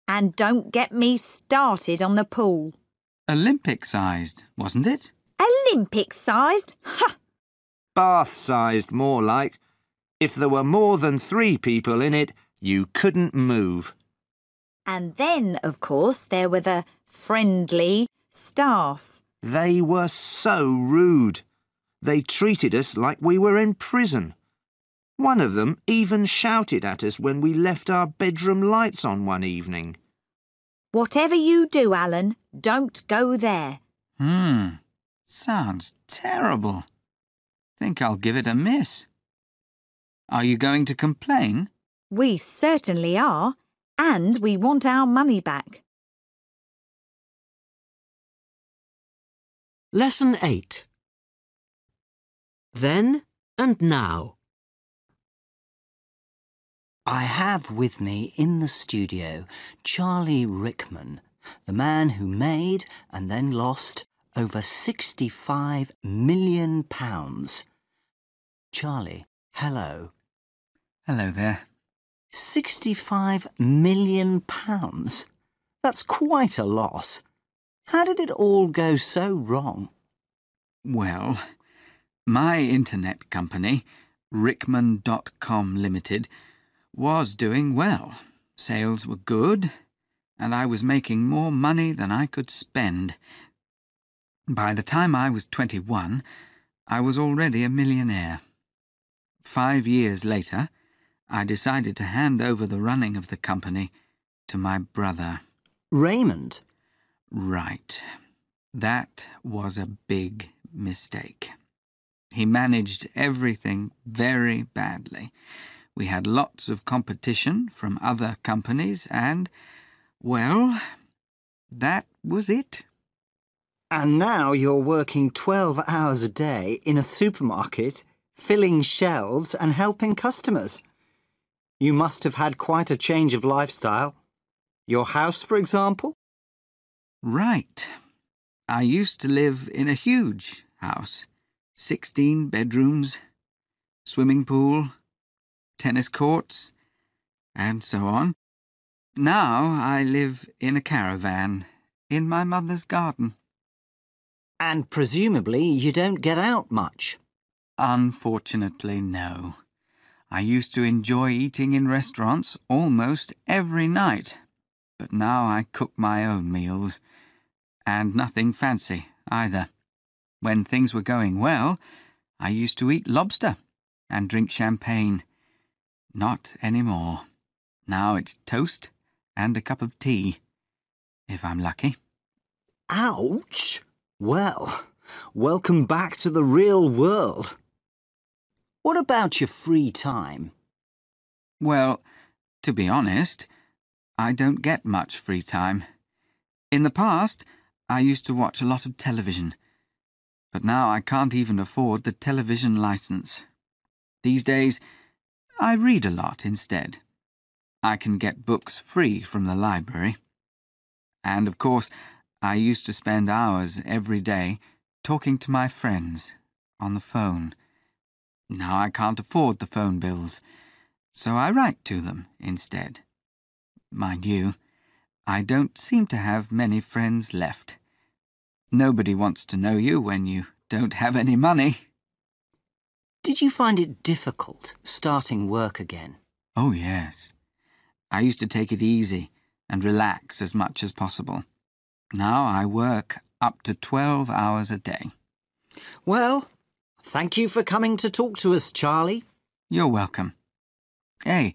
And don't get me started on the pool. Olympic sized, wasn't it? Olympic sized? Ha! Bath sized, more like. If there were more than three people in it, you couldn't move. And then, of course, there were the friendly staff. They were so rude. They treated us like we were in prison. One of them even shouted at us when we left our bedroom lights on one evening. Whatever you do, Alan, don't go there. Hmm. Sounds terrible. Think I'll give it a miss. Are you going to complain? We certainly are, and we want our money back. Lesson 8. Then and now. I have with me in the studio Charlie Rickman, the man who made and then lost over 65 million pounds. Charlie, hello. Hello there. Sixty-five million pounds? That's quite a loss. How did it all go so wrong? Well, my internet company, Rickman.com Limited, was doing well. Sales were good, and I was making more money than I could spend. By the time I was 21, I was already a millionaire. Five years later, I decided to hand over the running of the company to my brother. Raymond? Right. That was a big mistake. He managed everything very badly. We had lots of competition from other companies, and, well, that was it. And now you're working 12 hours a day in a supermarket, filling shelves and helping customers. You must have had quite a change of lifestyle. Your house, for example? Right. I used to live in a huge house. Sixteen bedrooms, swimming pool, tennis courts, and so on. Now I live in a caravan in my mother's garden. And presumably you don't get out much. Unfortunately, no. I used to enjoy eating in restaurants almost every night, but now I cook my own meals. And nothing fancy, either. When things were going well, I used to eat lobster and drink champagne. Not any more. Now it's toast and a cup of tea, if I'm lucky. Ouch! Well, welcome back to the real world. What about your free time? Well, to be honest, I don't get much free time. In the past, I used to watch a lot of television, but now I can't even afford the television license. These days, I read a lot instead. I can get books free from the library. And of course, I used to spend hours every day talking to my friends on the phone. Now I can't afford the phone bills, so I write to them instead. Mind you, I don't seem to have many friends left. Nobody wants to know you when you don't have any money. Did you find it difficult starting work again? Oh, yes. I used to take it easy and relax as much as possible. Now I work up to 12 hours a day. Well, thank you for coming to talk to us, Charlie. You're welcome. Hey,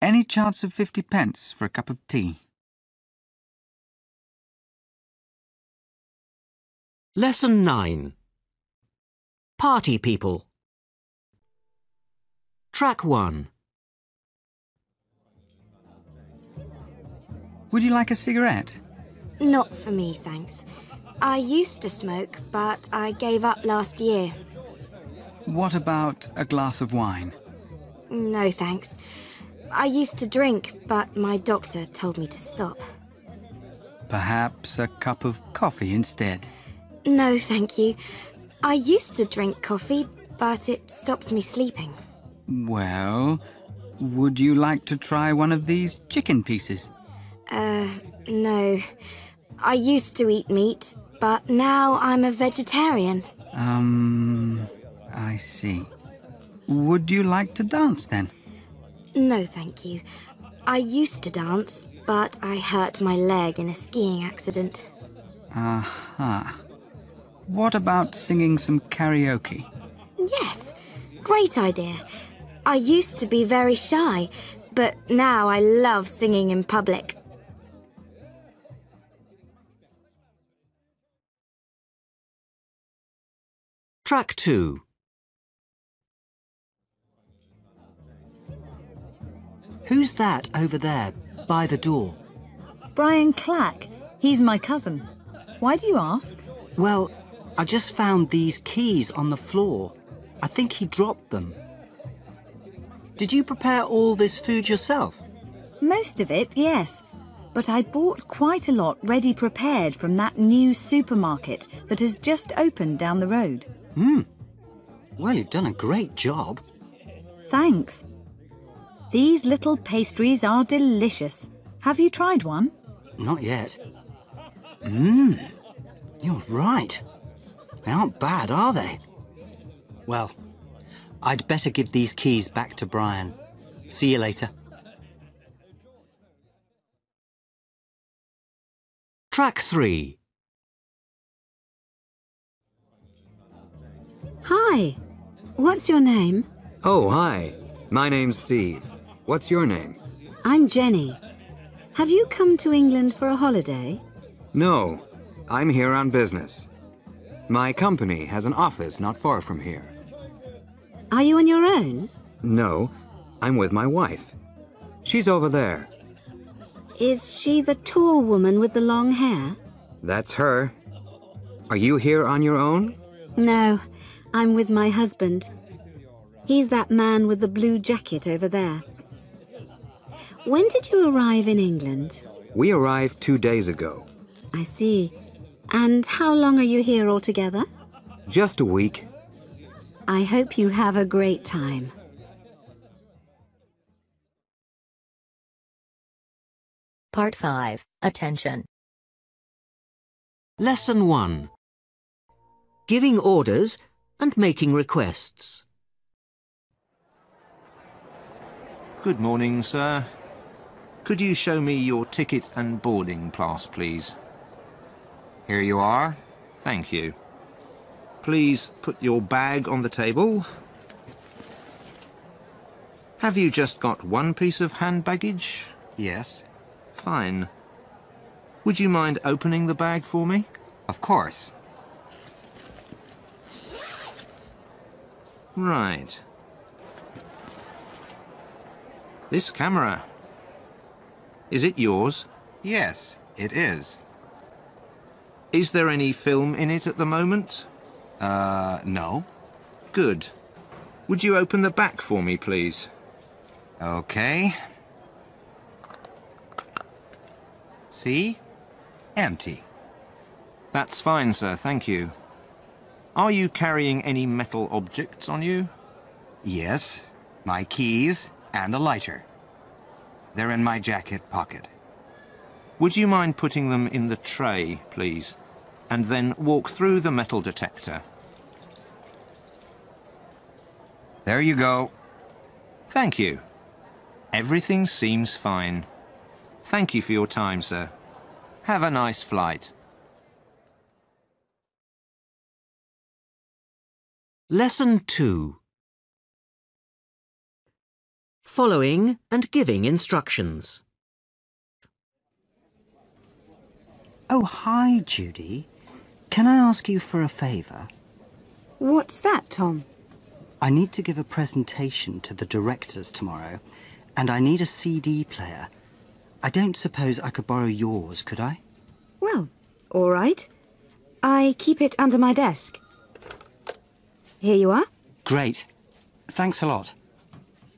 any chance of 50 pence for a cup of tea? Lesson 9 Party People Track 1 Would you like a cigarette? Not for me, thanks. I used to smoke, but I gave up last year. What about a glass of wine? No, thanks. I used to drink, but my doctor told me to stop. Perhaps a cup of coffee instead? No, thank you. I used to drink coffee, but it stops me sleeping. Well, would you like to try one of these chicken pieces? Uh, no. I used to eat meat, but now I'm a vegetarian. Um, I see. Would you like to dance then? No, thank you. I used to dance, but I hurt my leg in a skiing accident. Aha. What about singing some karaoke? Yes, great idea. I used to be very shy, but now I love singing in public. Track 2 Who's that over there, by the door? Brian Clack. He's my cousin. Why do you ask? Well, I just found these keys on the floor. I think he dropped them. Did you prepare all this food yourself? Most of it, yes. But I bought quite a lot ready prepared from that new supermarket that has just opened down the road. Hmm. Well, you've done a great job. Thanks. These little pastries are delicious. Have you tried one? Not yet. Mmm. You're right. They aren't bad, are they? Well, I'd better give these keys back to Brian. See you later. Track 3. Hi. What's your name? Oh, hi. My name's Steve. What's your name? I'm Jenny. Have you come to England for a holiday? No, I'm here on business. My company has an office not far from here. Are you on your own? No, I'm with my wife. She's over there. Is she the tall woman with the long hair? That's her. Are you here on your own? No, I'm with my husband. He's that man with the blue jacket over there. When did you arrive in England? We arrived two days ago. I see. And how long are you here altogether? Just a week. I hope you have a great time. Part 5. Attention. Lesson 1. Giving orders and making requests. Good morning, sir. Could you show me your ticket and boarding pass, please? Here you are. Thank you. Please put your bag on the table. Have you just got one piece of hand baggage? Yes. Fine. Would you mind opening the bag for me? Of course. Right. This camera. Is it yours? Yes, it is. Is there any film in it at the moment? Uh, no. Good. Would you open the back for me, please? Okay. See? Empty. That's fine, sir, thank you. Are you carrying any metal objects on you? Yes, my keys and a lighter. They're in my jacket pocket. Would you mind putting them in the tray, please? And then walk through the metal detector. There you go. Thank you. Everything seems fine. Thank you for your time, sir. Have a nice flight. Lesson 2. Following and giving instructions. Oh, hi, Judy. Can I ask you for a favour? What's that, Tom? I need to give a presentation to the directors tomorrow, and I need a CD player. I don't suppose I could borrow yours, could I? Well, all right. I keep it under my desk. Here you are. Great. Thanks a lot.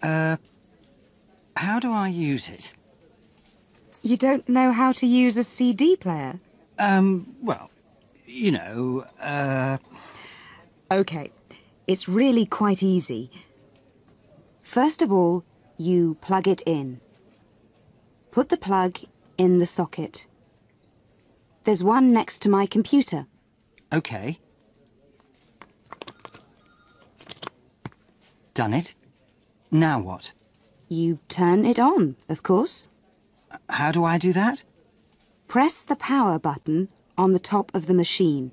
Uh, how do I use it? You don't know how to use a CD player? Um, well, you know, uh... OK. It's really quite easy. First of all, you plug it in. Put the plug in the socket. There's one next to my computer. OK. Done it. Now what? You turn it on, of course. How do I do that? Press the power button on the top of the machine.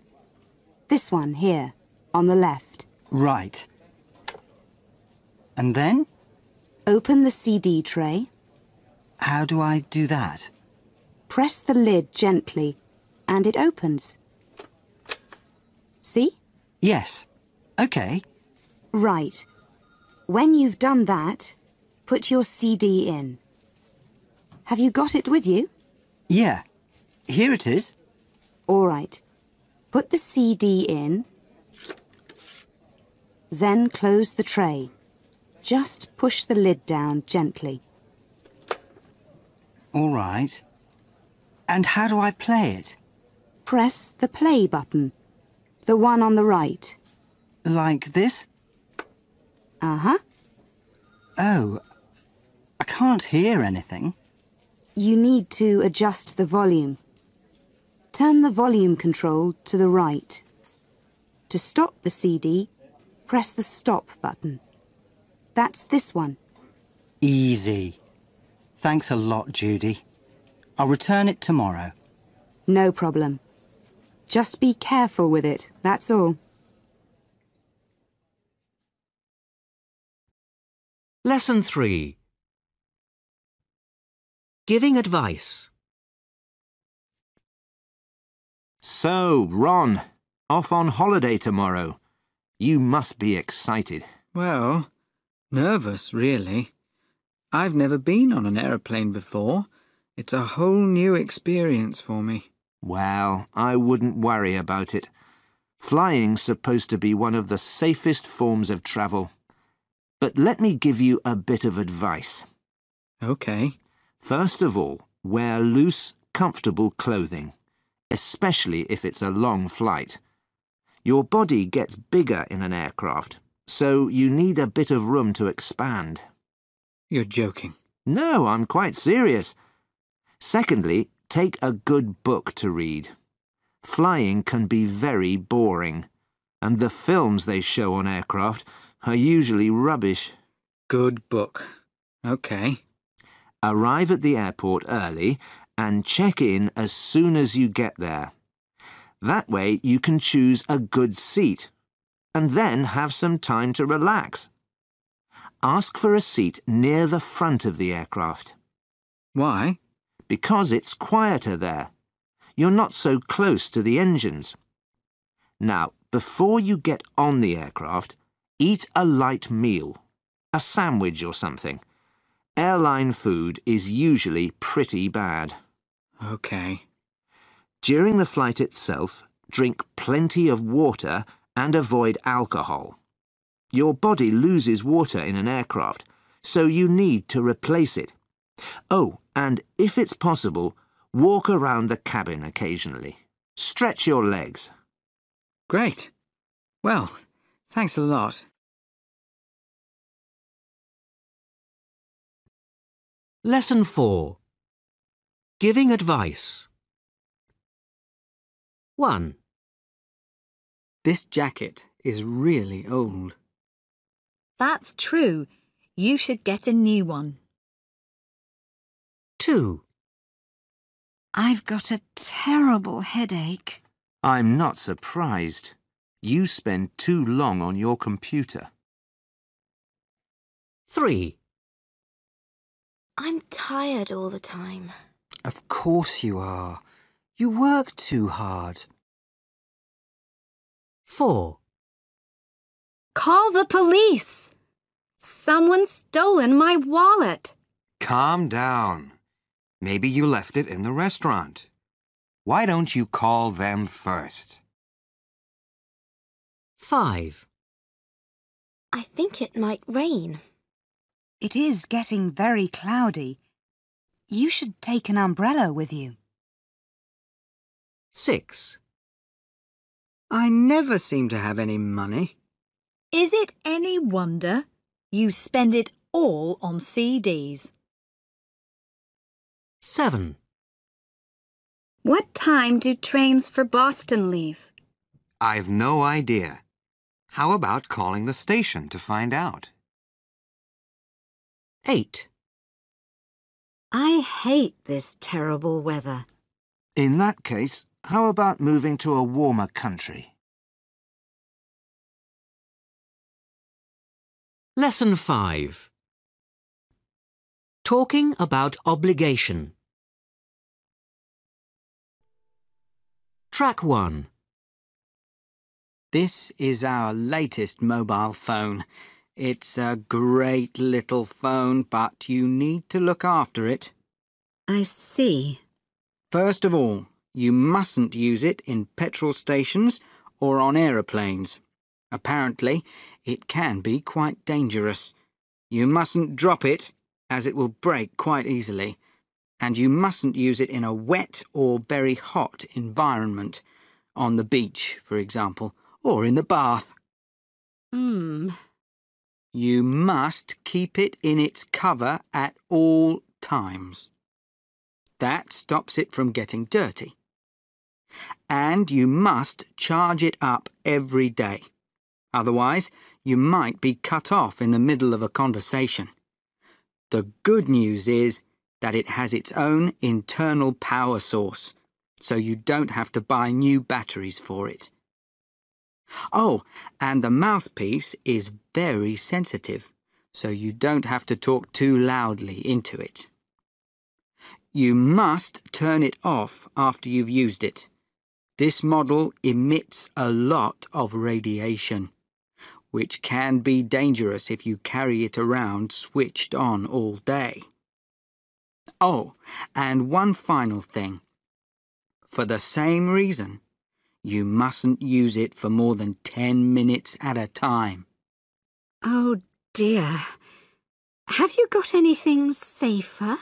This one here, on the left. Right. And then? Open the CD tray. How do I do that? Press the lid gently, and it opens. See? Yes. OK. Right. When you've done that, put your CD in. Have you got it with you? Yeah. Here it is. All right. Put the CD in. Then close the tray. Just push the lid down gently. All right. And how do I play it? Press the play button. The one on the right. Like this? Uh-huh. Oh. I can't hear anything. You need to adjust the volume. Turn the volume control to the right. To stop the CD, press the stop button. That's this one. Easy. Thanks a lot, Judy. I'll return it tomorrow. No problem. Just be careful with it, that's all. Lesson 3 Giving advice. So, Ron, off on holiday tomorrow. You must be excited. Well, nervous, really. I've never been on an aeroplane before. It's a whole new experience for me. Well, I wouldn't worry about it. Flying's supposed to be one of the safest forms of travel. But let me give you a bit of advice. OK. First of all, wear loose, comfortable clothing, especially if it's a long flight. Your body gets bigger in an aircraft, so you need a bit of room to expand. You're joking. No, I'm quite serious. Secondly, take a good book to read. Flying can be very boring, and the films they show on aircraft are usually rubbish. Good book. OK. Arrive at the airport early and check in as soon as you get there. That way you can choose a good seat and then have some time to relax. Ask for a seat near the front of the aircraft. Why? Because it's quieter there. You're not so close to the engines. Now, before you get on the aircraft, eat a light meal, a sandwich or something. Airline food is usually pretty bad. OK. During the flight itself, drink plenty of water and avoid alcohol. Your body loses water in an aircraft, so you need to replace it. Oh, and if it's possible, walk around the cabin occasionally. Stretch your legs. Great. Well, thanks a lot. Lesson 4 Giving advice. 1. This jacket is really old. That's true. You should get a new one. 2. I've got a terrible headache. I'm not surprised. You spend too long on your computer. 3. I'm tired all the time. Of course you are. You work too hard. 4. Call the police! Someone's stolen my wallet. Calm down. Maybe you left it in the restaurant. Why don't you call them first? 5. I think it might rain. It is getting very cloudy. You should take an umbrella with you. 6. I never seem to have any money. Is it any wonder you spend it all on CDs? 7. What time do trains for Boston leave? I've no idea. How about calling the station to find out? 8. I hate this terrible weather. In that case, how about moving to a warmer country? Lesson 5 Talking about obligation. Track 1 This is our latest mobile phone. It's a great little phone, but you need to look after it. I see. First of all, you mustn't use it in petrol stations or on aeroplanes. Apparently, it can be quite dangerous. You mustn't drop it, as it will break quite easily. And you mustn't use it in a wet or very hot environment, on the beach, for example, or in the bath. Hmm. You must keep it in its cover at all times. That stops it from getting dirty. And you must charge it up every day. Otherwise, you might be cut off in the middle of a conversation. The good news is that it has its own internal power source, so you don't have to buy new batteries for it. Oh, and the mouthpiece is very sensitive, so you don't have to talk too loudly into it. You must turn it off after you've used it. This model emits a lot of radiation, which can be dangerous if you carry it around switched on all day. Oh, and one final thing. For the same reason, you mustn't use it for more than ten minutes at a time. Oh dear. Have you got anything safer?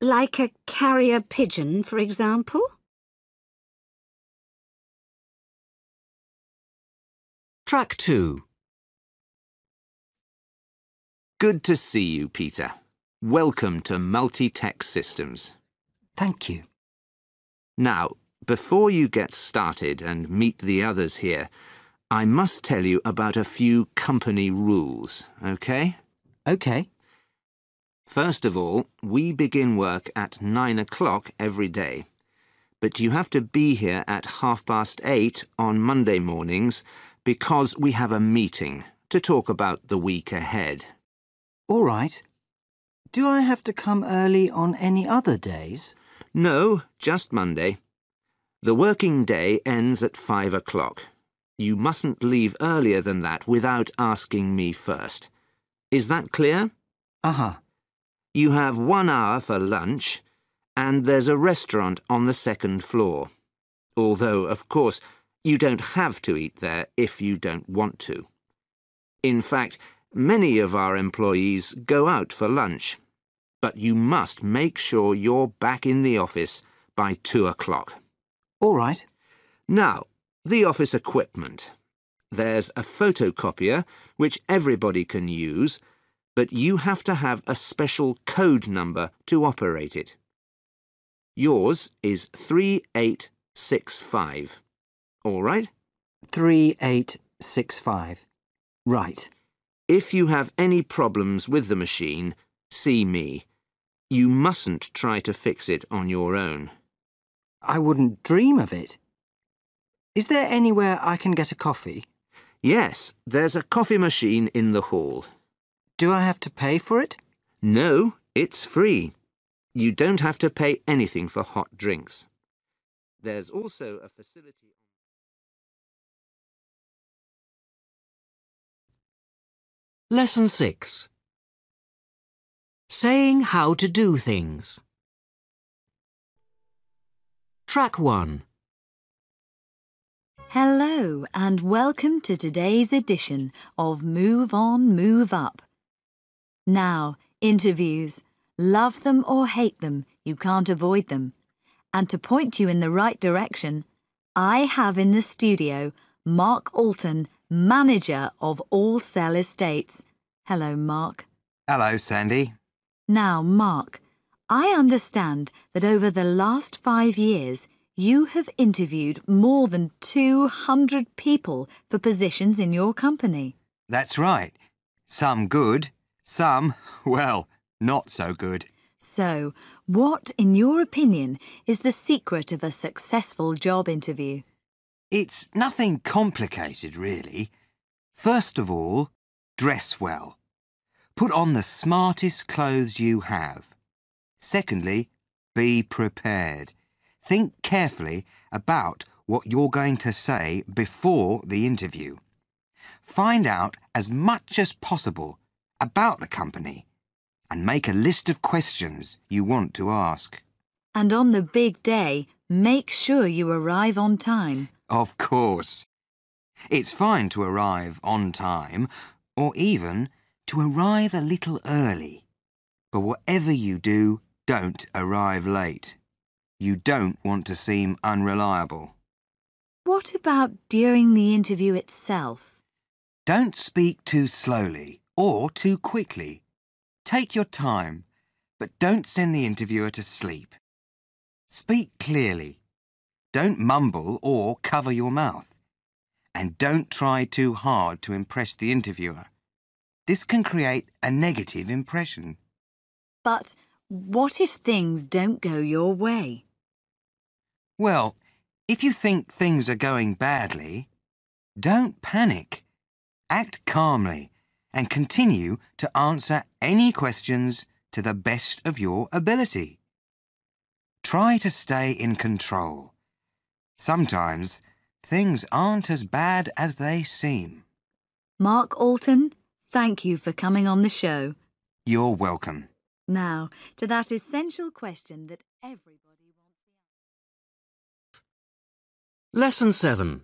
Like a carrier pigeon, for example? Track 2. Good to see you, Peter. Welcome to Multi-Tech Systems. Thank you. Now, before you get started and meet the others here, I must tell you about a few company rules, OK? OK. First of all, we begin work at nine o'clock every day. But you have to be here at half past eight on Monday mornings because we have a meeting to talk about the week ahead. All right. Do I have to come early on any other days? No, just Monday. The working day ends at five o'clock. You mustn't leave earlier than that without asking me first. Is that clear? Uh-huh. You have one hour for lunch, and there's a restaurant on the second floor. Although, of course, you don't have to eat there if you don't want to. In fact, many of our employees go out for lunch. But you must make sure you're back in the office by two o'clock. All right. Now, the office equipment. There's a photocopier, which everybody can use, but you have to have a special code number to operate it. Yours is 3865. All right? 3865. Right. If you have any problems with the machine, see me. You mustn't try to fix it on your own. I wouldn't dream of it. Is there anywhere I can get a coffee? Yes, there's a coffee machine in the hall. Do I have to pay for it? No, it's free. You don't have to pay anything for hot drinks. There's also a facility... Lesson 6. Saying how to do things. Track 1. Hello, and welcome to today's edition of Move On, Move Up. Now, interviews. Love them or hate them, you can't avoid them. And to point you in the right direction, I have in the studio Mark Alton, manager of All Cell Estates. Hello, Mark. Hello, Sandy. Now, Mark, I understand that over the last five years, you have interviewed more than 200 people for positions in your company. That's right. Some good, some, well, not so good. So, what, in your opinion, is the secret of a successful job interview? It's nothing complicated, really. First of all, dress well. Put on the smartest clothes you have. Secondly, be prepared. Think carefully about what you're going to say before the interview. Find out as much as possible about the company and make a list of questions you want to ask. And on the big day, make sure you arrive on time. Of course. It's fine to arrive on time or even to arrive a little early. But whatever you do, don't arrive late. You don't want to seem unreliable. What about during the interview itself? Don't speak too slowly or too quickly. Take your time, but don't send the interviewer to sleep. Speak clearly. Don't mumble or cover your mouth. And don't try too hard to impress the interviewer. This can create a negative impression. But what if things don't go your way? Well, if you think things are going badly, don't panic. Act calmly and continue to answer any questions to the best of your ability. Try to stay in control. Sometimes things aren't as bad as they seem. Mark Alton, thank you for coming on the show. You're welcome. Now, to that essential question that everybody wants the Lesson 7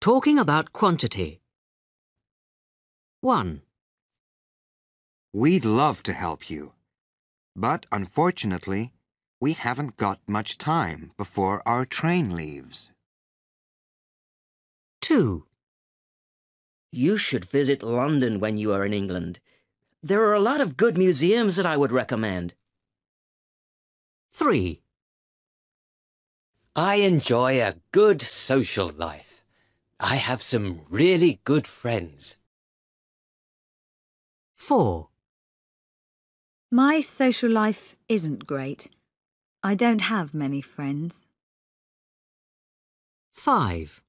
Talking about quantity. 1. We'd love to help you, but unfortunately, we haven't got much time before our train leaves. 2. You should visit London when you are in England. There are a lot of good museums that I would recommend. 3. I enjoy a good social life. I have some really good friends. 4. My social life isn't great. I don't have many friends. 5.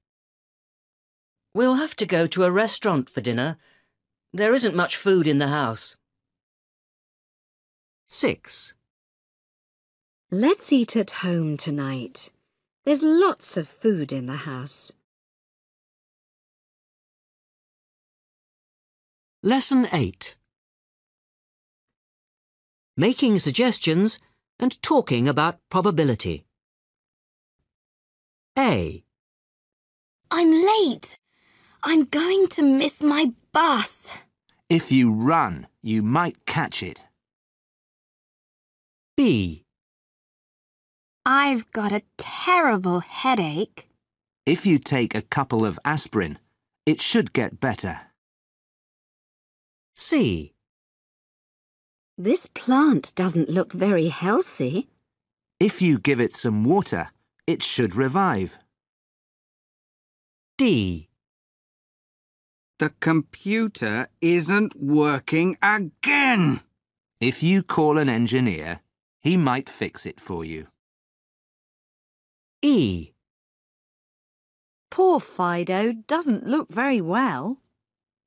We'll have to go to a restaurant for dinner. There isn't much food in the house. 6. Let's eat at home tonight. There's lots of food in the house. Lesson 8 Making suggestions and talking about probability. A. I'm late. I'm going to miss my bus. If you run, you might catch it. B. I've got a terrible headache. If you take a couple of aspirin, it should get better. C. This plant doesn't look very healthy. If you give it some water, it should revive. D. The computer isn't working again. If you call an engineer, he might fix it for you. E. Poor Fido doesn't look very well.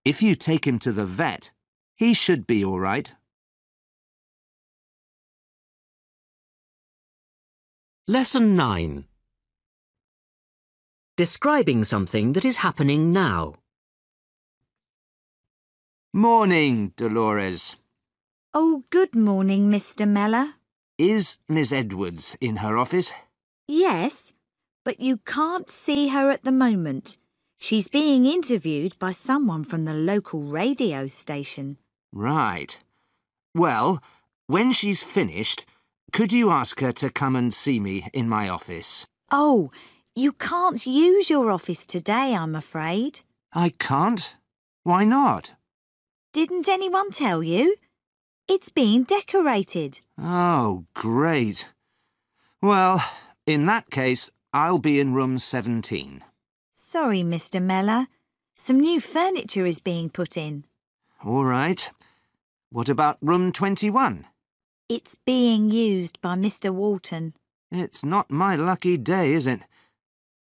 If you take him to the vet, he should be all right. Lesson 9 Describing something that is happening now. Morning, Dolores. Oh, good morning, Mr. Meller. Is Miss Edwards in her office? Yes, but you can't see her at the moment. She's being interviewed by someone from the local radio station. Right. Well, when she's finished, could you ask her to come and see me in my office? Oh, you can't use your office today, I'm afraid. I can't? Why not? Didn't anyone tell you? It's being decorated. Oh, great. Well, in that case, I'll be in room 17. Sorry, Mr. Meller. Some new furniture is being put in. All right. What about room 21? It's being used by Mr. Walton. It's not my lucky day, is it?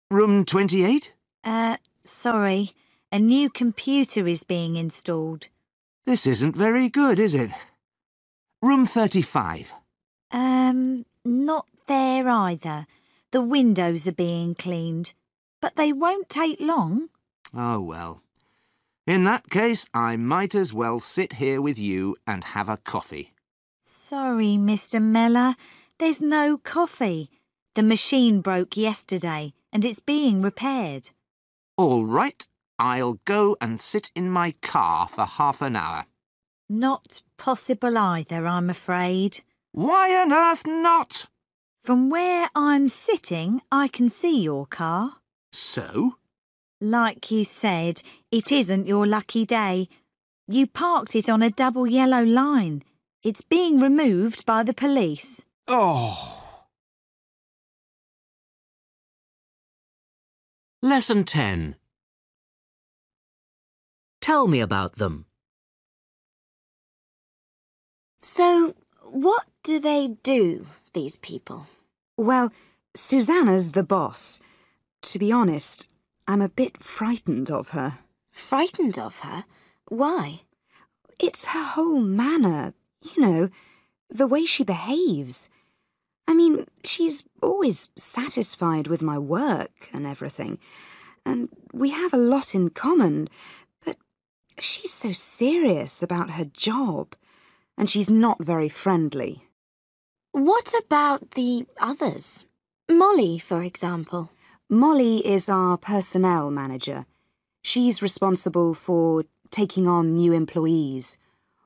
Room 28? Uh, sorry. A new computer is being installed. This isn't very good, is it? Room 35? Um, not there either. The windows are being cleaned. But they won't take long. Oh, well. In that case, I might as well sit here with you and have a coffee. Sorry, Mr. Meller. There's no coffee. The machine broke yesterday and it's being repaired. All right. I'll go and sit in my car for half an hour. Not possible either, I'm afraid. Why on earth not? From where I'm sitting, I can see your car. So? Like you said, it isn't your lucky day. You parked it on a double yellow line. It's being removed by the police. Oh! Lesson 10. Tell me about them. So, what do they do, these people? Well, Susanna's the boss. To be honest, I'm a bit frightened of her. Frightened of her? Why? It's her whole manner, you know, the way she behaves. I mean, she's always satisfied with my work and everything, and we have a lot in common, but she's so serious about her job, and she's not very friendly. What about the others? Molly, for example. Molly is our personnel manager. She's responsible for taking on new employees,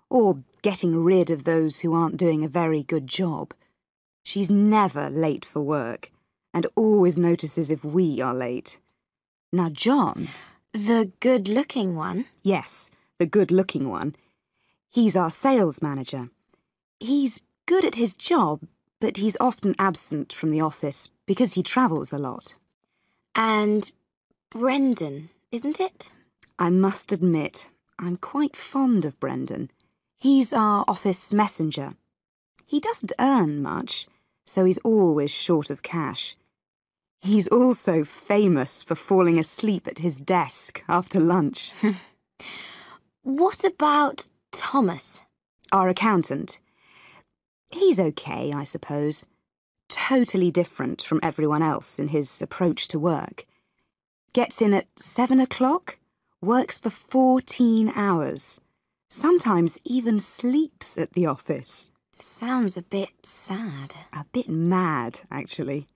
or getting rid of those who aren't doing a very good job. She's never late for work, and always notices if we are late. Now, John. The good looking one? Yes, the good looking one. He's our sales manager. He's good at his job, but he's often absent from the office because he travels a lot. And Brendan, isn't it? I must admit, I'm quite fond of Brendan. He's our office messenger. He doesn't earn much, so he's always short of cash. He's also famous for falling asleep at his desk after lunch. what about Thomas? Our accountant. He's okay, I suppose. Totally different from everyone else in his approach to work. Gets in at seven o'clock, works for 14 hours, sometimes even sleeps at the office. Sounds a bit sad. A bit mad, actually.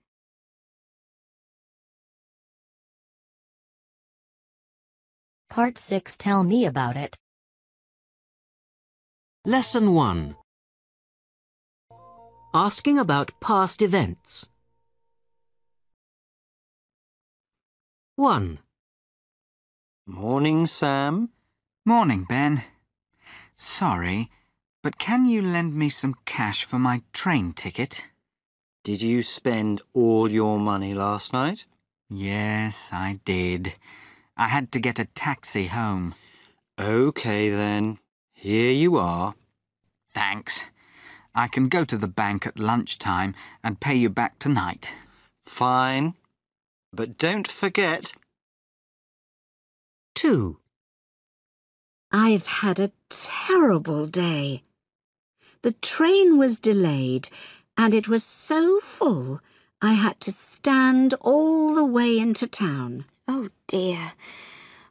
Part 6 Tell me about it. Lesson 1. Asking about past events. 1. Morning, Sam. Morning, Ben. Sorry, but can you lend me some cash for my train ticket? Did you spend all your money last night? Yes, I did. I had to get a taxi home. OK, then. Here you are. Thanks. I can go to the bank at lunchtime and pay you back tonight. Fine. But don't forget. 2. I've had a terrible day. The train was delayed, and it was so full I had to stand all the way into town. Oh dear.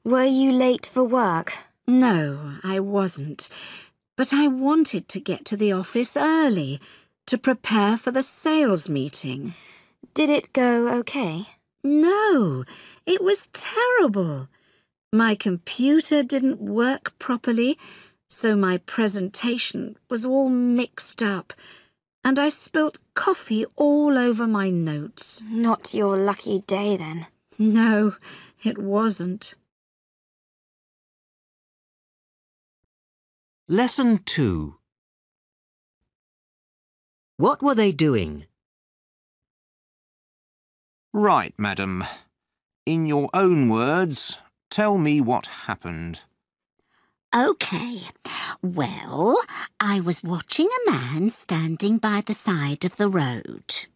Were you late for work? No, I wasn't. But I wanted to get to the office early to prepare for the sales meeting. Did it go okay? No, it was terrible. My computer didn't work properly, so my presentation was all mixed up, and I spilt coffee all over my notes. Not your lucky day, then. No, it wasn't. Lesson 2. What were they doing? Right, madam. In your own words, tell me what happened. OK. Well, I was watching a man standing by the side of the road.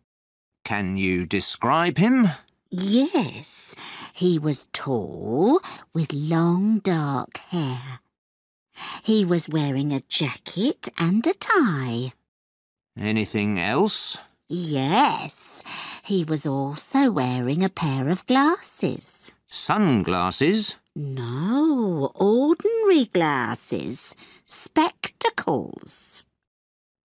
Can you describe him? Yes, he was tall, with long dark hair. He was wearing a jacket and a tie. Anything else? Yes, he was also wearing a pair of glasses. Sunglasses? No, ordinary glasses. Spectacles.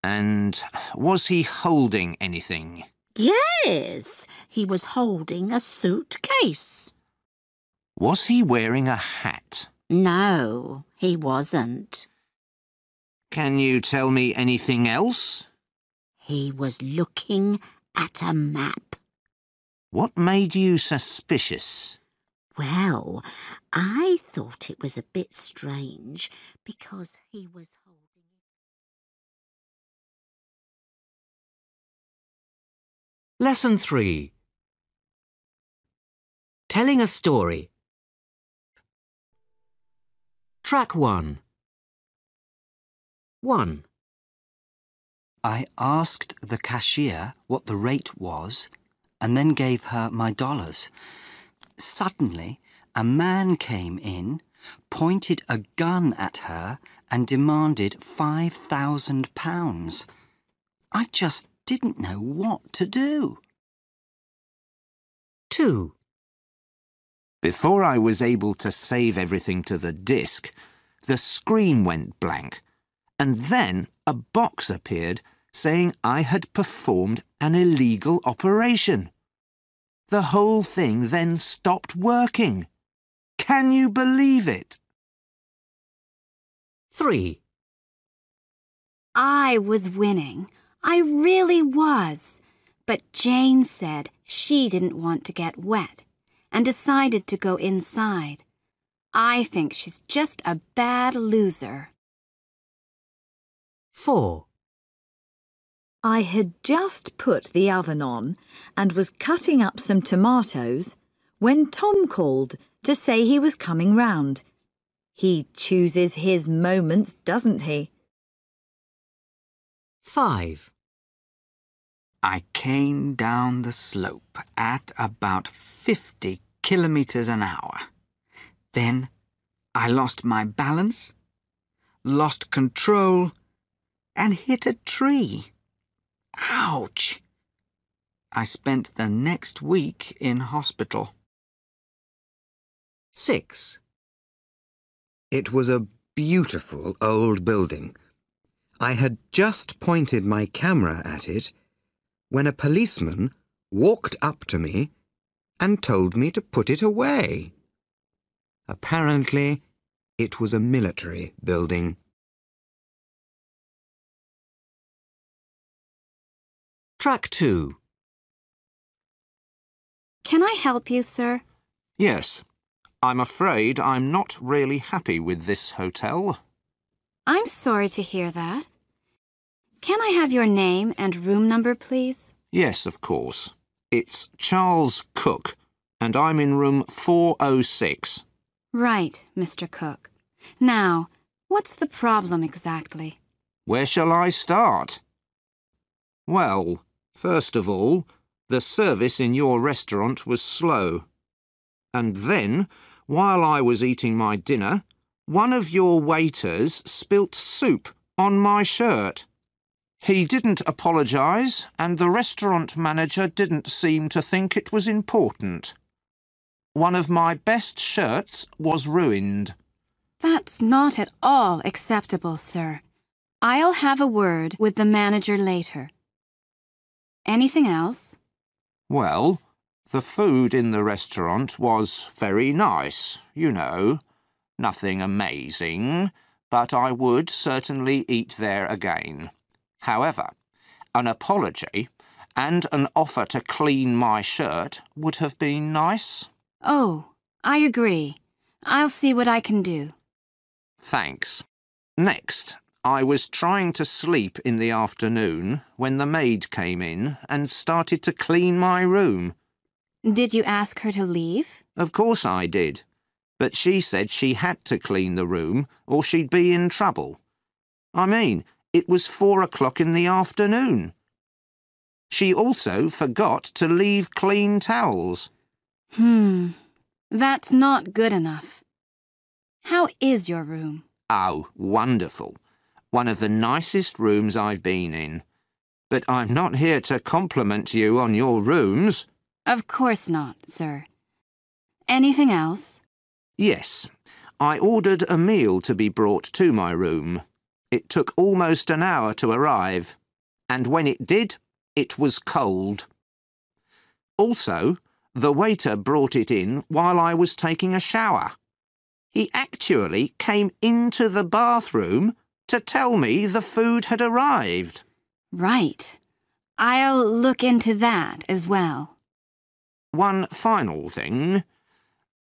And was he holding anything? Yes, he was holding a suitcase. Was he wearing a hat? No, he wasn't. Can you tell me anything else? He was looking at a map. What made you suspicious? Well, I thought it was a bit strange because he was Lesson 3 Telling a story. Track 1 1. I asked the cashier what the rate was and then gave her my dollars. Suddenly, a man came in, pointed a gun at her, and demanded £5,000. I just didn't know what to do. 2. Before I was able to save everything to the disk, the screen went blank, and then a box appeared saying I had performed an illegal operation. The whole thing then stopped working. Can you believe it? 3. I was winning. I really was. But Jane said she didn't want to get wet and decided to go inside. I think she's just a bad loser. 4. I had just put the oven on and was cutting up some tomatoes when Tom called to say he was coming round. He chooses his moments, doesn't he? 5. I came down the slope at about 50 kilometres an hour. Then I lost my balance, lost control, and hit a tree. Ouch! I spent the next week in hospital. 6. It was a beautiful old building. I had just pointed my camera at it when a policeman walked up to me and told me to put it away. Apparently, it was a military building. Track 2. Can I help you, sir? Yes. I'm afraid I'm not really happy with this hotel. I'm sorry to hear that. Can I have your name and room number, please? Yes, of course. It's Charles Cook, and I'm in room 406. Right, Mr. Cook. Now, what's the problem exactly? Where shall I start? Well, first of all, the service in your restaurant was slow. And then, while I was eating my dinner, one of your waiters spilt soup on my shirt. He didn't apologise, and the restaurant manager didn't seem to think it was important. One of my best shirts was ruined. That's not at all acceptable, sir. I'll have a word with the manager later. Anything else? Well, the food in the restaurant was very nice, you know. Nothing amazing, but I would certainly eat there again. However, an apology and an offer to clean my shirt would have been nice. Oh, I agree. I'll see what I can do. Thanks. Next, I was trying to sleep in the afternoon when the maid came in and started to clean my room. Did you ask her to leave? Of course I did. But she said she had to clean the room or she'd be in trouble. I mean, it was four o'clock in the afternoon. She also forgot to leave clean towels. Hmm, that's not good enough. How is your room? Oh, wonderful. One of the nicest rooms I've been in. But I'm not here to compliment you on your rooms. Of course not, sir. Anything else? Yes, I ordered a meal to be brought to my room. It took almost an hour to arrive, and when it did, it was cold. Also, the waiter brought it in while I was taking a shower. He actually came into the bathroom to tell me the food had arrived. Right. I'll look into that as well. One final thing.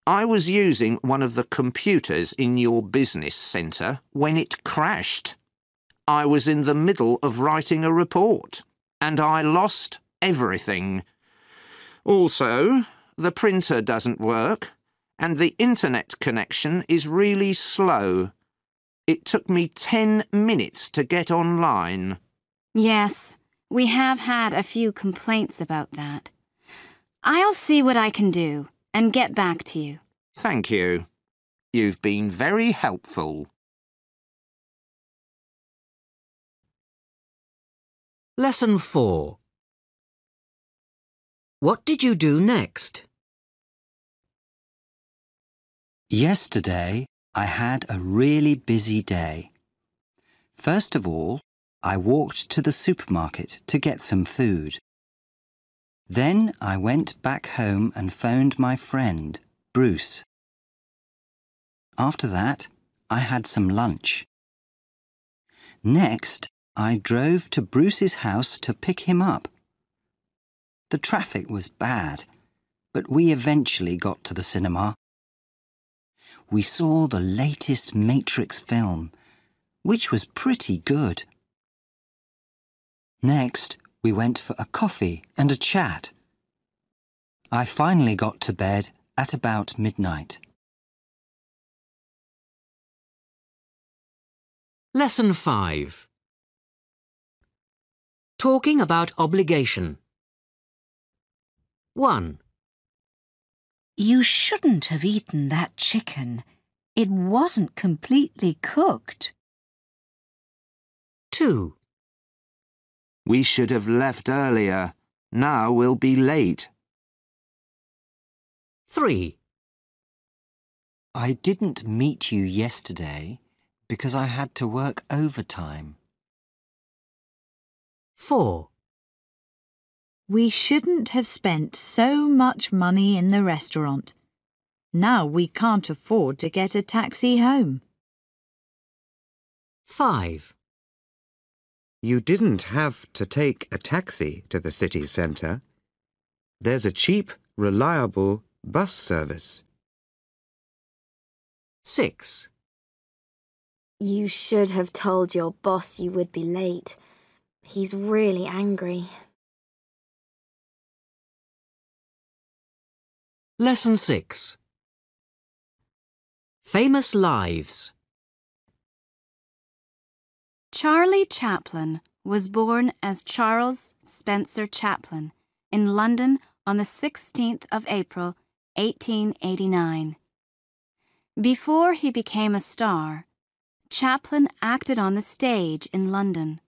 I was using one of the computers in your business centre when it crashed. I was in the middle of writing a report, and I lost everything. Also, the printer doesn't work, and the internet connection is really slow. It took me ten minutes to get online. Yes, we have had a few complaints about that. I'll see what I can do and get back to you. Thank you. You've been very helpful. Lesson 4 What did you do next? Yesterday, I had a really busy day. First of all, I walked to the supermarket to get some food. Then I went back home and phoned my friend, Bruce. After that, I had some lunch. Next, I drove to Bruce's house to pick him up. The traffic was bad, but we eventually got to the cinema. We saw the latest Matrix film, which was pretty good. Next, we went for a coffee and a chat. I finally got to bed at about midnight. Lesson 5 Talking about obligation. 1. You shouldn't have eaten that chicken. It wasn't completely cooked. 2. We should have left earlier. Now we'll be late. 3. I didn't meet you yesterday because I had to work overtime. 4. We shouldn't have spent so much money in the restaurant. Now we can't afford to get a taxi home. 5. You didn't have to take a taxi to the city centre. There's a cheap, reliable bus service. 6. You should have told your boss you would be late. He's really angry. Lesson 6 Famous Lives Charlie Chaplin was born as Charles Spencer Chaplin in London on the 16th of April, 1889. Before he became a star, Chaplin acted on the stage in London.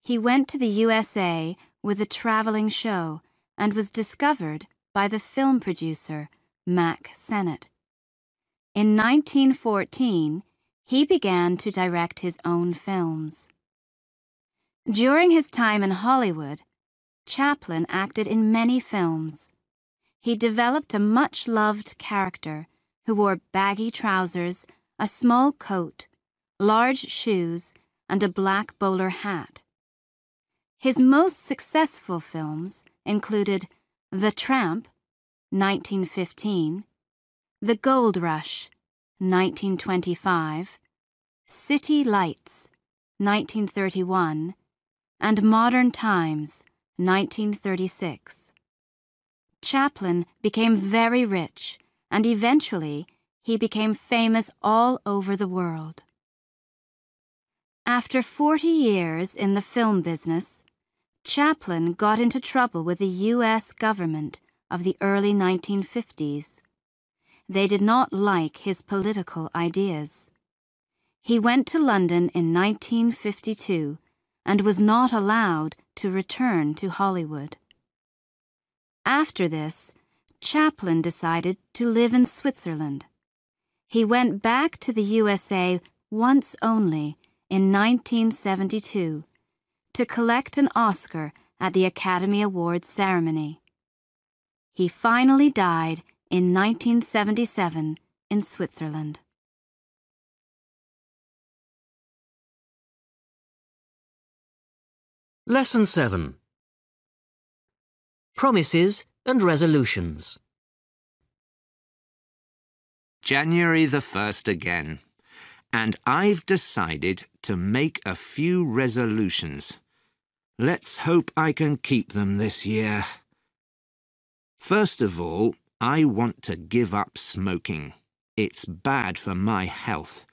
He went to the USA with a traveling show and was discovered by the film producer Mack Sennett. In 1914, he began to direct his own films. During his time in Hollywood, Chaplin acted in many films. He developed a much loved character who wore baggy trousers, a small coat, large shoes, and a black bowler hat. His most successful films included The Tramp, 1915, The Gold Rush, 1925, City Lights, 1931, and Modern Times, 1936. Chaplin became very rich, and eventually he became famous all over the world. After 40 years in the film business, Chaplin got into trouble with the U.S. government of the early 1950s. They did not like his political ideas. He went to London in 1952 and was not allowed to return to Hollywood. After this, Chaplin decided to live in Switzerland. He went back to the USA once only in 1972 to collect an Oscar at the Academy Awards ceremony. He finally died in 1977 in Switzerland. Lesson 7 Promises and Resolutions January the 1st again. And I've decided to make a few resolutions. Let's hope I can keep them this year. First of all, I want to give up smoking. It's bad for my health.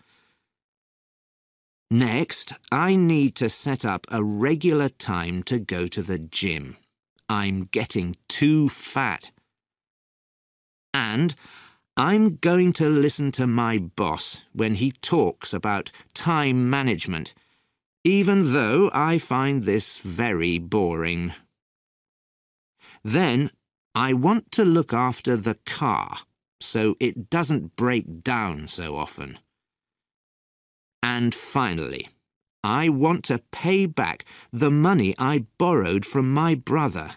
Next, I need to set up a regular time to go to the gym. I'm getting too fat. And I'm going to listen to my boss when he talks about time management, even though I find this very boring. Then I want to look after the car so it doesn't break down so often. And finally, I want to pay back the money I borrowed from my brother.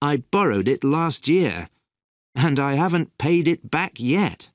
I borrowed it last year, and I haven't paid it back yet.